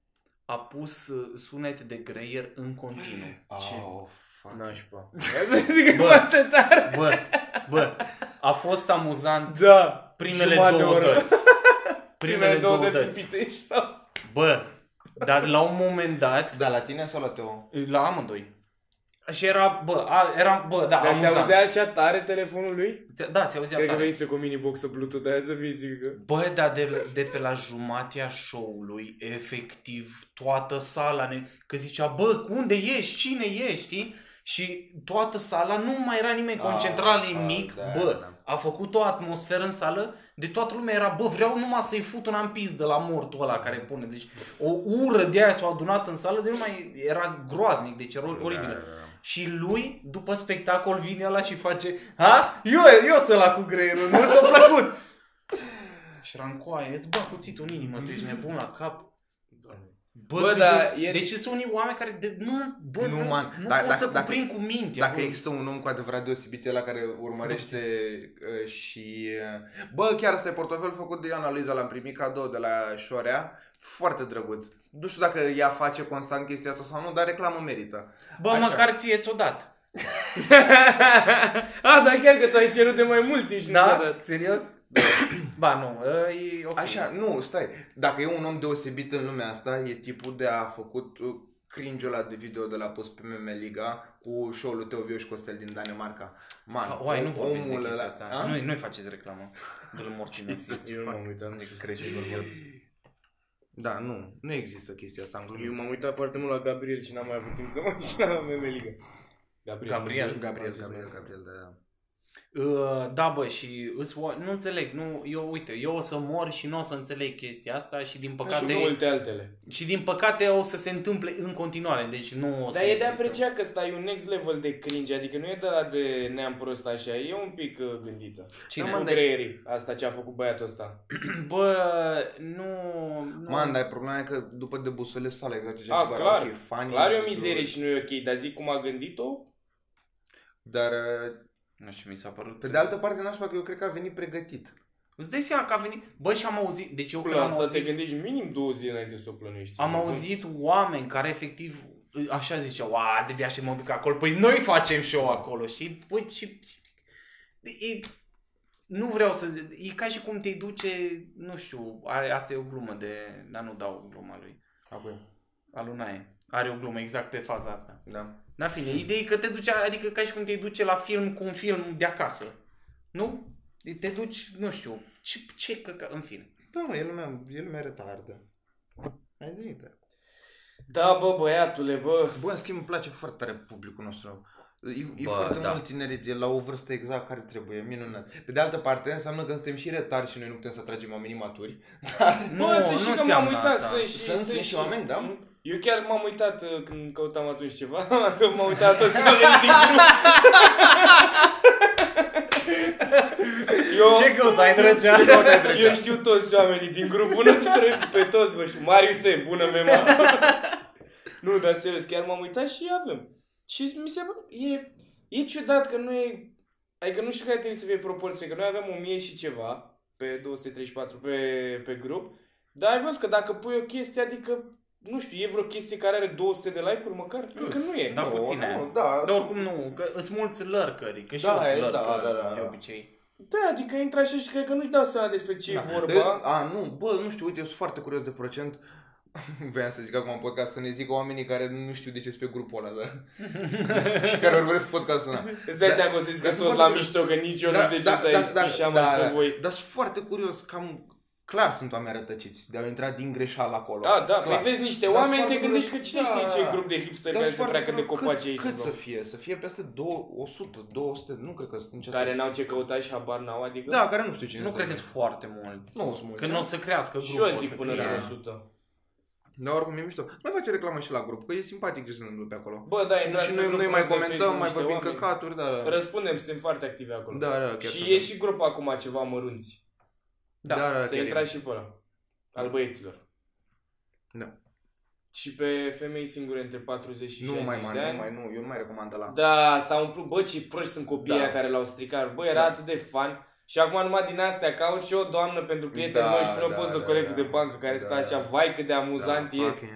a pus uh, sunet de greier în continuu. [GASPS] Oh, fuck. Nașpa. [LAUGHS] Ia să zic că Bă. foarte tare. Bă, bă, a fost amuzant Da. primele Jumătate două oră. dăți. [LAUGHS] Primele două dăți în dăți. Pitești sau... Bă, dar la un moment dat, Da, la tine sau la Teo? la amândoi. Și era, bă, a, era, bă, da, Dar se amuzant. auzea așa tare telefonul lui? Da, se auzea Cred că tare. venise cu mini-box Bluetooth, aia să fie zic că... Bă, dar de, de pe la jumatea show-ului, efectiv, toată sala, ne, că zicea, bă, unde ești, cine ești, știi? Și toată sala, nu mai era nimeni concentrat la Ah, nimic, da, bă, da. a făcut o atmosferă în sală, de toată lumea era, bă, vreau numai să-i fut una în pis de la mortul ăla care pune, deci o ură de aia s-a adunat în sală, de nu mai era groaznic, deci era oribil. Da, da, da. Și lui, după spectacol, vine ăla și face Ha? Eu, eu sunt la cu greierul, nu ți-a plăcut? [LAUGHS] și eram coaie, îți bag cuțitul în inimă, tu ești nebun la cap. Bă, Bă, cât dar de, e- deci sunt unii oameni care de, nu, bă, Nu, nu, man, nu da- pot dacă- să dacă- cuprind cu minte. Dacă bă. există un om cu adevărat deosebit, la care urmărește uh, și... uh, Bă, chiar ăsta e portofel făcut de Ioana Luiza, l-am primit cadou de la Șorea. Foarte drăguț. Nu știu dacă ea face constant chestia asta sau nu, dar reclamă merită. Bă, Așa. măcar ție ți-o dat. [LAUGHS] A, dar chiar că tu ai cerut de mai mult timp și nu ți-a Da? dat. Serios? [COUGHS] ba, nu, e ok. Așa, nu, stai. Dacă e un om deosebit în lumea asta, e tipul de a făcut uh, cringe-ul ăla de video de la pus pe Meme Liga cu show-ul lui Teo Viu și Costel din Danemarca. Man, Ah, Oai, nu vorbiți de omul chestia ăla- asta. A? Nu, nu-i faceți reclamă. De-l morții mei. [LAUGHS] Eu nu m-am uitat, nu știu ce Da, nu, nu există chestia asta în glumă. Eu m-am uitat foarte mult la Gabriel și n-am mai avut timp să mă uit și la Memeliga. Gabriel. Gabriel. Gabriel, Gabriel, Gabriel, da, da. Uh, da, bă, și îs, nu înțeleg, nu, eu, uite, eu o să mor și nu o să înțeleg chestia asta și din Și păcate, multe altele. și din păcate o să se întâmple în continuare, deci nu o să Dar e de existe. apreciat că stai un next level de cringe, adică nu e de la de neam prost așa, e un pic uh, gândită. Cine? Da, Cu mă, dar- greierii, asta ce a făcut băiatul ăsta. [CLEARS THROAT] Bă, nu... nu. Man, dar problema e că după debusele sale, exact ce A, ziceam, clar, ok, funny, Clar e o lucruri, mizerie și nu e ok, dar zic cum a gândit-o, Dar, uh, Nu știu, mi s-a părut... pe de altă parte, n-aș spune că eu cred că a venit pregătit. Îți dai seama că a venit... Bă, și am auzit... Deci eu când la am asta te auzit... gândești minim două zile înainte să o plănuiești. Am auzit oameni care efectiv așa ziceau, a, de și mă duc acolo, păi noi facem show acolo și uite și E, nu vreau să... E ca și cum te duce, nu știu, are, asta e o glumă de... Dar nu dau gluma lui. Apoi. Alunaie. Are o glumă exact pe faza asta. Da. Dar fine, ideea e că te duce, adică ca și cum te duce la film cu un film de acasă. Nu? Te duci, nu știu, ce, ce căca, în fine. Da, mă, el lumea, el lumea retardă. Hai de idee. Da, bă, băiatule, bă. Bă, în schimb, îmi place foarte tare publicul nostru. E, e Bă, foarte da. mult tineret, e la o vârstă exact care trebuie, e minunat. Pe de altă parte, înseamnă că suntem și retarzi și noi nu putem să atragem oamenii maturi. [LAUGHS] Bă, să știi că m-am înseamnă uitat asta. să și... Sunt- să sunt și oameni, da? Eu chiar m-am uitat uh, când căutam atunci ceva, [LAUGHS] că m-am uitat la toți oamenii din grup. Eu, Ce căutai, drăgea? Ce [LAUGHS] căutai, drăgea? eu știu toți oamenii din grupul nostru, pe toți vă știu. Mariuse, bună mema. nu, dar serios, chiar m-am uitat și avem. Și mi se e, e ciudat că nu e... Adică nu știu care trebuie să fie proporție, că noi avem 1000 și ceva pe 234 pe, pe grup, dar ai văzut că dacă pui o chestie, adică nu știu, e vreo chestie care are 200 de like-uri măcar? Încă nu e. Da, puține. Nu, da, Dar oricum nu, că îți mulți lărcări, că și Da, eu sunt e, da, lărcări da, da. de obicei. Da, adică intră așa și cred că nu-și dau seama despre ce Da. e vorba. A, nu, bă, nu știu, uite, eu sunt foarte curios de procent. [LAUGHS] Voiam să zic acum în podcast să ne zică oamenii care nu știu de ce sunt pe grupul ăla, da? [LAUGHS] și care urmăresc podcastul ăla. Îți dai Da. seama că o să zic că Dar sunt sunt la foarte- mișto, că nici eu nu știu de ce să aici da, pișeam da, pe voi. Dar sunt foarte curios, cam clar sunt oameni rătăciți de au intrat din greșeală acolo. Da, da, clar. păi vezi niște Dar oameni, sunt te foarte gândești că curios. cine știe Da. ce grup de hipsteri Dar care sunt se foarte freacă de curios. copaci aici. Cât, cât în să loc. fie? Să fie peste 2, 100, 200, nu cred că sunt niciodată. Care n-au ce căuta și habar n-au, adică... Da, care nu știu cine Nu sunt. cred că sunt foarte mulți. Nu sunt mulți, Că da. nu o să crească și grupul. eu o zic să până fie- la 100. Dar oricum e mișto. Mai face reclamă și la grup, că e simpatic ce se întâmplă pe acolo. Bă, da, și, intrați și pe noi, grupul noi mai ăsta de comentăm, Facebook, mai niște vorbim oameni. căcaturi, da. Răspundem, suntem foarte activi acolo. Da, da, chiar și să e da. și grupul acum ceva mărunți. Da, da, Să chiar e. intrați și pe ăla. Al băieților. Da. Și pe femei singure între 40 și Nu 60 mai, de man, ani. nu mai, nu, eu nu mai recomand la. Da, s-a umplut, bă, ce proști sunt copiii Da. da. care l-au stricat. Bă, era Da. atât de fan. Și acum numai din astea caut și o doamnă pentru prietenii Da, mei și pune o da, poză da, colegul da. de bancă care Da. stă așa, vai cât de amuzant da, e. fucking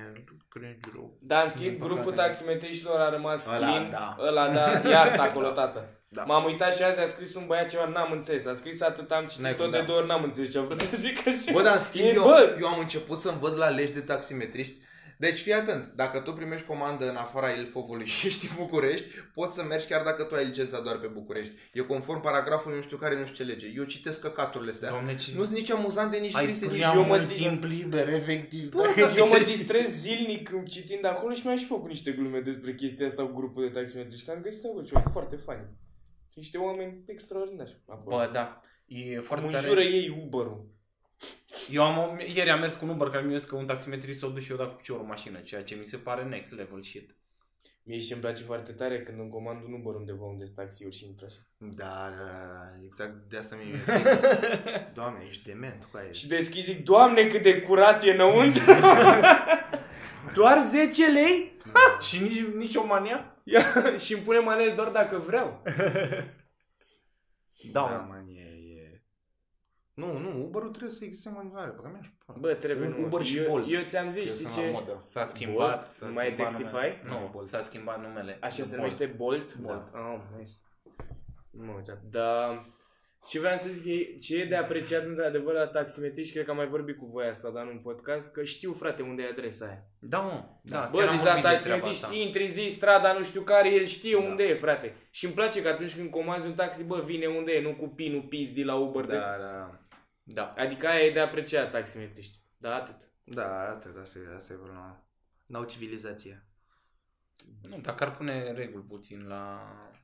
cringe rău. Dar în schimb, Din grupul păcate. taximetriștilor a rămas Ăla, clean. da. Ăla, da, iartă acolo, [LAUGHS] tată. Da. M-am uitat și azi a scris un băiat ceva, n-am înțeles. A scris atât, am citit N-ai tot cum, de da. două ori, n-am înțeles ce a vrut să [LAUGHS] zică și... Bă, dar în schimb, E, eu, bă! eu am început să învăț la legi de taximetriști. Deci fii atent, dacă tu primești comandă în afara Ilfovului [LAUGHS] și ești în București, poți să mergi chiar dacă tu ai licența doar pe București. E conform paragrafului nu știu care, nu știu ce lege. Eu citesc căcaturile astea. Doamne, ce... Nu sunt nici amuzante, nici ai triste, nici... prea eu mă mult dis- timp liber, efectiv. Bă, Dacă dar Eu mă citești- distrez zilnic citind acolo și mi-am și făcut niște glume despre chestia asta cu grupul de taximetriști. Că am găsit acolo ceva foarte funny. Niște oameni extraordinari acolo. Bă, da. E foarte Mă tare. înjură ei Uber-ul. Eu am, ieri am mers cu un Uber care mi-a zis că un taximetrist s-a dus și eu dat cu piciorul în mașină, ceea ce mi se pare next level shit. Mie și îmi place foarte tare când îmi comand un Uber undeva unde sunt taxiuri și intră așa. Da, da, da, exact de asta mi-e [LAUGHS] Doamne, ești dement cu aia. Și deschid zic, Doamne cât de curat e înăuntru! [LAUGHS] Doar 10 lei? și nici, nici o mania? Ia, [LAUGHS] și îmi pune manele doar dacă vreau. Da, Da. man, e, e... Nu, nu, Uber-ul trebuie să existe în continuare, pe mea și Bă, trebuie Un nu. Uber și eu, Bolt. Eu ți-am zis, Eu știi sunt ce? la modă. S-a schimbat. Bolt? S-a Nu mai e schimbat Taxify? numele. Nu, Nu, Bolt. s-a schimbat numele. Așa se Bolt. numește Bolt? Bolt. Oh, nice. Nu mă uitat. Da. Și vreau să zic că e- ce e de apreciat într-adevăr la taximetriști, cred că am mai vorbit cu voi asta, dar nu în podcast, că știu, frate, unde e adresa aia. Da, mă. Da, Bă, chiar am deci la vorbit de treaba taximetriști asta. intri, zi, strada, nu știu care, el știe Da. unde e, frate. Și îmi place că atunci când comanzi un taxi, bă, vine unde e, nu cu pinul pizdi la Uber. Da, De... da, Da. Adică aia e de apreciat taximetriști. Da, atât. da, atât, asta e, asta e problema. N-au civilizație. Nu, dacă ar pune reguli puțin la...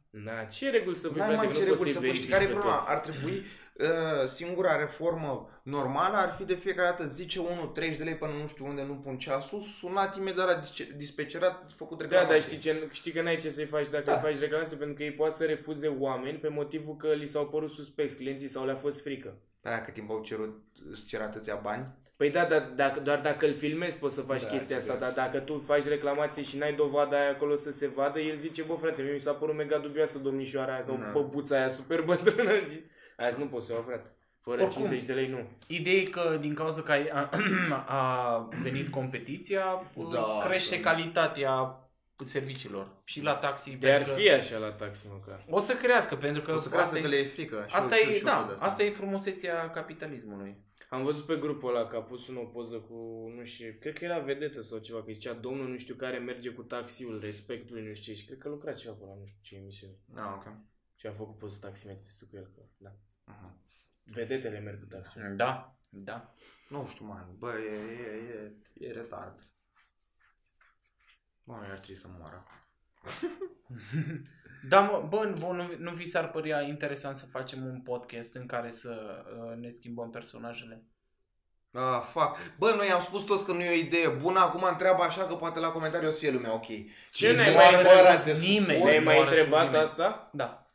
Na, ce reguli să pui, N-ai frate, mai că ce nu poți reguli să-i să pui, știi verifici care e pe problema? toți. Ar trebui, uh, singura reformă normală ar fi de fiecare dată zice unul 30 de lei până nu știu unde nu pun ceasul, sunat imediat la disce- dispecerat, făcut Da, reclamație. dar știi, ce, știi că n-ai ce să-i faci dacă Da. îi faci reclamație, pentru că ei poate să refuze oameni pe motivul că li s-au părut suspecți clienții sau le-a fost frică. Pe aia cât timp au cerut, îți cer atâția bani? Păi da, dar dacă, doar dacă îl filmezi poți să faci Da, chestia asta, înțeleg. dar dacă tu faci reclamație și n-ai dovada aia acolo să se vadă, el zice, bă frate, mie mi s-a părut mega dubioasă domnișoara aia sau Da. băbuța aia super bătrână. [LAUGHS] și- Azi nu poți să o iau, frate. Fără Oricum. 50 de lei nu. Ideea e că din cauza că a, [CLEARS THROAT] a venit competiția, Da, crește da. calitatea serviciilor și la taxi. De ar pentru că fi așa la taxi măcar. O să crească, pentru că O să crească că le e frică. Și asta eu- e, și eu da, cred asta. asta e frumusețea capitalismului. Am văzut pe grupul ăla că a pus un o poză cu, nu știu, cred că era vedetă sau ceva, că zicea domnul nu știu care merge cu taxiul respectului, nu știu ce, și cred că lucra ceva acolo, nu știu ce emisiune. Ah, ok. Și a făcut poză taximetristul cu el, că, da. Aha. Vedetele merg cu taxiul. Da, da. Nu știu, man. Bă, e, e, e, e retard. Oamenii ar trebui să moară. [LAUGHS] Da, mă, bă, bă nu, nu vi s-ar părea interesant să facem un podcast în care să uh, ne schimbăm personajele? Ah, fuck. Bă, noi am spus toți că nu e o idee bună, acum întreabă așa că poate la comentarii o să fie lumea ok. Ce Zi, ne-ai bă, mai bă, întrebat? de Nimeni. suport. Ne-ai Nu mai a răspuns întrebat nimeni. asta? Da.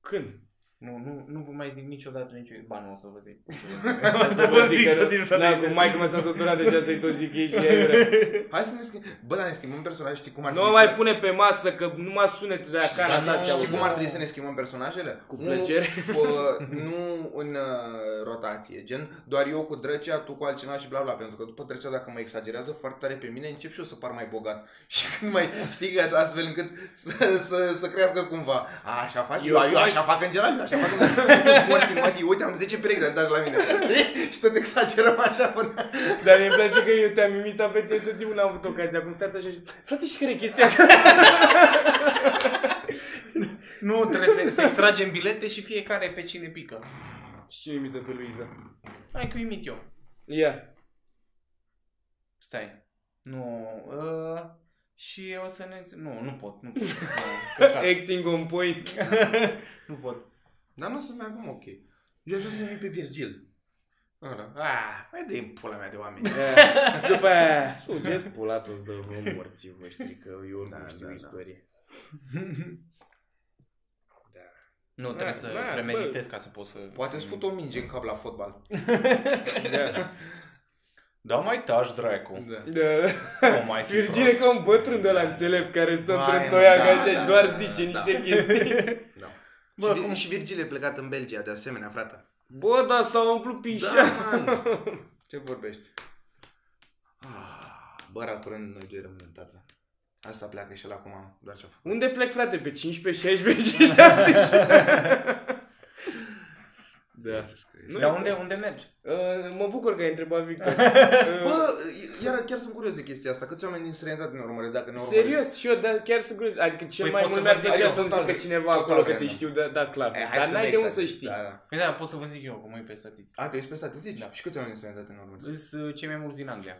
Când? Nu, nu, nu vă mai zic niciodată nicio... Ba, nu o să vă zic. [LAUGHS] Să vă zic că, tot timpul da, de- cu Mike m-a săturat deja să-i tot zic ei și ea vrea. [LAUGHS] Hai să ne schimbăm. Bă, dar ne schimbăm personaje, știi cum ar Nu fi mă mișto? mai pune pe masă că numai sunetul de acasă Dar da, nu, se știi aude. cum ar trebui să ne schimbăm personajele? Cu Nu, plăcere. Bă, nu în uh, rotație, gen doar eu cu drăcea, tu cu altcineva și bla bla, pentru că după drăcea dacă mă exagerează foarte tare pe mine, încep și eu să par mai bogat. [LAUGHS] Și când mai știi că astfel încât să, să, să crească cumva. A, așa fac eu, Eu eu, eu fac- așa fac în general, eu așa fac în morții mătii, uite am 10 perechi de antaj la mine. [LAUGHS] și tot exagerăm așa până... Dar mi-e place că eu te-am imitat pe tine tot timpul, n-am avut ocazia. Acum stai așa și... Frate, și care e chestia? [LAUGHS] Nu, trebuie să, să extragem bilete și fiecare pe cine pică. Și cine imită pe Luiza? Hai că imit eu. Ia. Stai. Nu. Uh, și o să ne... Nu, nu pot. Nu pot. [LAUGHS] Nu, căcat. Acting on point. nu pot. Dar nu o să meargă ok. Eu aș vrea să-l pe Virgil. Ăla. Ah, mai dă pula mea de oameni. Ia. [LAUGHS] După aia, sugeți pula toți de vă morții voștri, că eu Da, nu știu da, da. istorie. [LAUGHS] Nu, trebuie să da, premeditez ca să pot să... Poate îți fut o minge în cap la fotbal. [LAUGHS] Da. Da, mai taci, dracu. Da. Da. Nu mai fi Virgil e prost. ca un bătrân de la înțelept care stă Vai, într-un mă, toiac da, așa da, și doar da, zice da, niște chestii. Da. Bă, Bă, și, cum- cum... și Virgil e plecat în Belgia, de asemenea, frate. Bă, da, s-a umplut pișa. Da, man. [LAUGHS] Ce vorbești? Ah, bă, curând noi doi rămânem, tata. Asta pleacă și el acum, doar ce-a făcut. Unde plec, frate? Pe 15, 16 și 17? Da. Nu, Dar unde, unde mergi? Uh, mă bucur că ai întrebat Victor. Uh, [LAUGHS] Bă, iar chiar sunt curios de chestia asta. Câți oameni din străinătate ne urmăresc dacă ne urmăresc? Serios, și eu da, chiar sunt curios. Adică cel Păi mai pot mult să mi-ar vă zic- plăcea adică să-mi total zică greu. cineva Total acolo că te greu. știu, da, da clar. Eh, hai Dar să n-ai ne de unde exact. să știi. Da, da. Păi da, pot să vă zic eu, cum e pe statistică. A, că ești pe statistici? Da. Și câți oameni din străinătate ne urmăresc? Sunt uh, cei mai mulți din Anglia.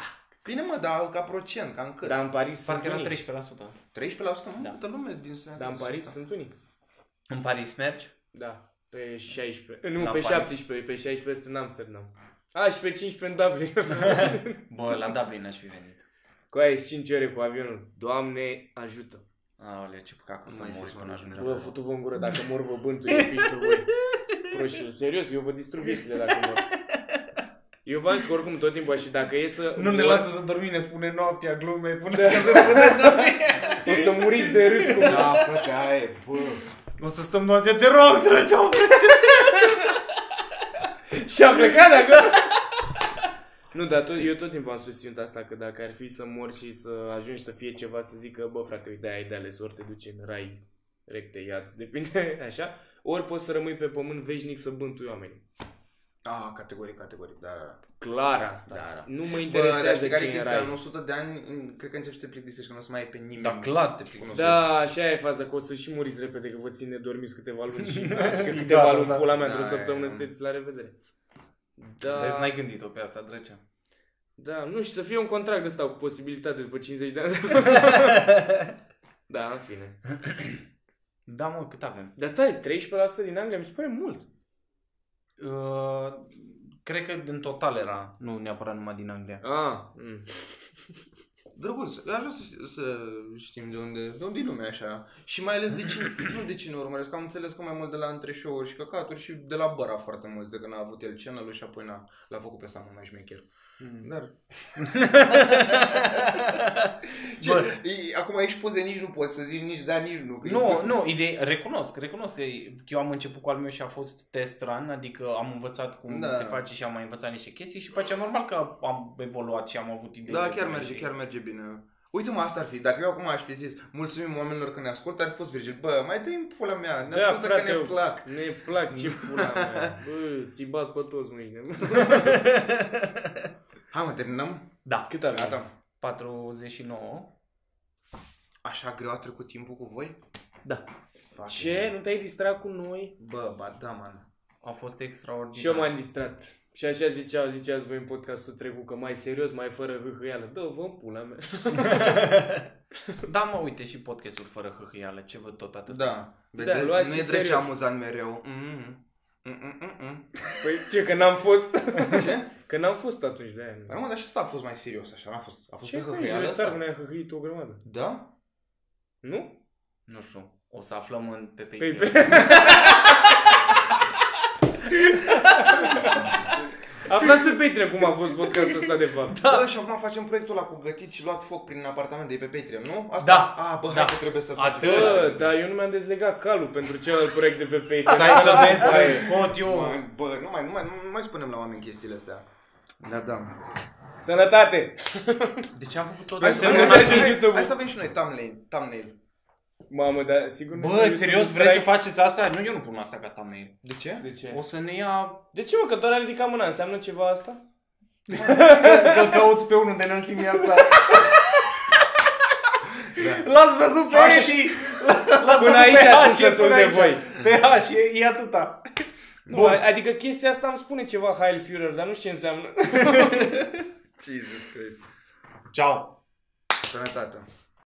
Ah, Bine mă, dar ca procent, ca în cât? dar în Paris sunt Parcă era unii. 13%. 13% mă, Da. multă lume din străinătate. Dar în Paris Da. sunt unii. În Paris mergi? Da. Pe 16. Nu, La pe Paris. 17. Pe 16 sunt în Amsterdam. A, și pe 15 în Dublin. [LAUGHS] Bă, la Dublin aș fi venit. cu aia 5 ore cu avionul. Doamne, ajută. Aolea, ce păcat că o să Mai mori fi, până mă, ajungem. Bă, futu-vă în gură dacă mor vă bântuie piștul voi. Proștilor. Serios, eu vă distrug viețile dacă mor. Eu v-am zis că oricum tot timpul și dacă e să Nu ne mor, lasă să dormim, ne spune noaptea, glume, până Da. că să ne putem [LAUGHS] dormi. o să muriți de râs cum Da, frate, aia e, bă. O să stăm noaptea, te rog, drăgeam. Și a plecat de acolo. Nu, dar tot, eu tot timpul am susținut asta, că dacă ar fi să mor și să ajungi să fie ceva, să zică, bă, frate, uite, ai de ales, ori te duci în rai, recte, iad, depinde, [LAUGHS] așa, ori poți să rămâi pe pământ veșnic să bântui oamenii. Ah, categoric, categoric, da, da. Clar asta. Da, da. Nu mă Bă, dar interesează știi care e cine chestia? rai. În 100 de ani, m, cred că începi să te plictisești, că nu o să mai ai pe nimeni. Da, clar te plictisești. Da, așa e faza, că o să și muriți repede, că vă țin nedormiți câteva luni și [LAUGHS] adică câteva Da, luni, da. pula mea, Da, într-o săptămână e- sunteți la revedere. Vezi, Da, n-ai gândit-o pe asta, drăcea. da, nu știu, să fie un contract de ăsta cu posibilitate după 50 de ani. [LAUGHS] da, în fine. Da, mă, cât avem? Dar tare, 13% din Anglia mi se pare mult. Uh, cred că în total era, nu neapărat numai din Anglia. Ah, mm. [LAUGHS] Drăguț, eu aș vrea să, să știm de unde, de unde e lumea așa. Și mai ales de cine, [CLEARS THROAT] nu de cine urmăresc, am înțeles că mai mult de la între show-uri și căcaturi și de la Băra foarte mult, de când a avut el channel și apoi n-a, l-a făcut pe ăsta mult mai șmecher. Mm. Dar... [LAUGHS] Ce, Bă. e, acum ești poze, nici nu poți să zici nici da, nici nu. că- Nu, nu, idei, recunosc, recunosc că eu am început cu al meu și a fost test run, adică am învățat cum Da. se face și am mai învățat niște chestii și pe aceea normal că am evoluat și am avut idei. Da, de chiar bune merge, și- chiar merge bine. Uite mă, asta ar fi. Dacă eu acum aș fi zis, mulțumim oamenilor că ne ascultă, ar fi fost Virgil. Bă, mai dă-i în pula mea, ne Da, ascultă frate, că ne plac. ne plac, ce pula mea. Bă, ți bat pe toți mâine. [LAUGHS] Hai mă, terminăm? Da. Cât avem? Gata. 49. Așa greu a trecut timpul cu voi? Da. Fuck. Ce? Nu te-ai distrat cu noi? Bă, ba da, man. A fost extraordinar. Și eu m-am distrat. Și așa ziceau, ziceați voi în podcastul trecut că mai serios, mai fără hâhâială. Dă, vă pula mea. [LAUGHS] Da, mă, uite și podcasturi fără hâhâială, ce văd tot atât. Da. Vedeți? luați nu și e drept ce serios. amuzant mereu. Mm-mm. Mm-mm-mm-mm. Păi ce, că n-am fost? Ce? [LAUGHS] Că n-am fost atunci de aia. Păi mă, dar și asta a fost mai serios așa, n-a fost, a fost Ce pe că hăhăială ești tare, asta? ne-ai hăhăit o grămadă. Da? Nu? Nu știu, o să aflăm în, pe Păi Patreon. pe... Aflați pe Patreon cum a fost podcastul ăsta de fapt. Da. Bă, și acum facem proiectul ăla cu gătit și luat foc prin apartament de pe Patreon, nu? Asta? Da. A, bă, hai Da. că trebuie să facem. Atât. Bă, dar eu nu mi-am dezlegat calul pentru celălalt proiect de pe Patreon. Stai să vezi Hai. că scot eu. Bă, bă, nu mai, nu mai, nu mai spunem la oameni chestiile astea. Da, da. Sănătate! De ce am făcut tot Hai să să, nu avem, mergi hai, în să, YouTube. hai să avem și noi thumbnail. thumbnail. Mamă, dar sigur nu Bă, YouTube serios, strike? vreți să faceți asta? Nu, eu nu pun asta ca thumbnail. De ce? De ce? O să ne ia... De ce mă, că doar a ridicat mâna, înseamnă ceva asta? Că cauți pe unul de înălțimea asta. L-ați văzut pe H. Eddie? L-ați Până văzut aici pe sunt H, e sătul până de aici. voi. Pe H, e, e atâta. Nu, Bun. adică chestia asta îmi spune ceva Heil Führer, dar nu știu ce înseamnă. [LAUGHS] Jesus Christ. Ciao. Sănătate.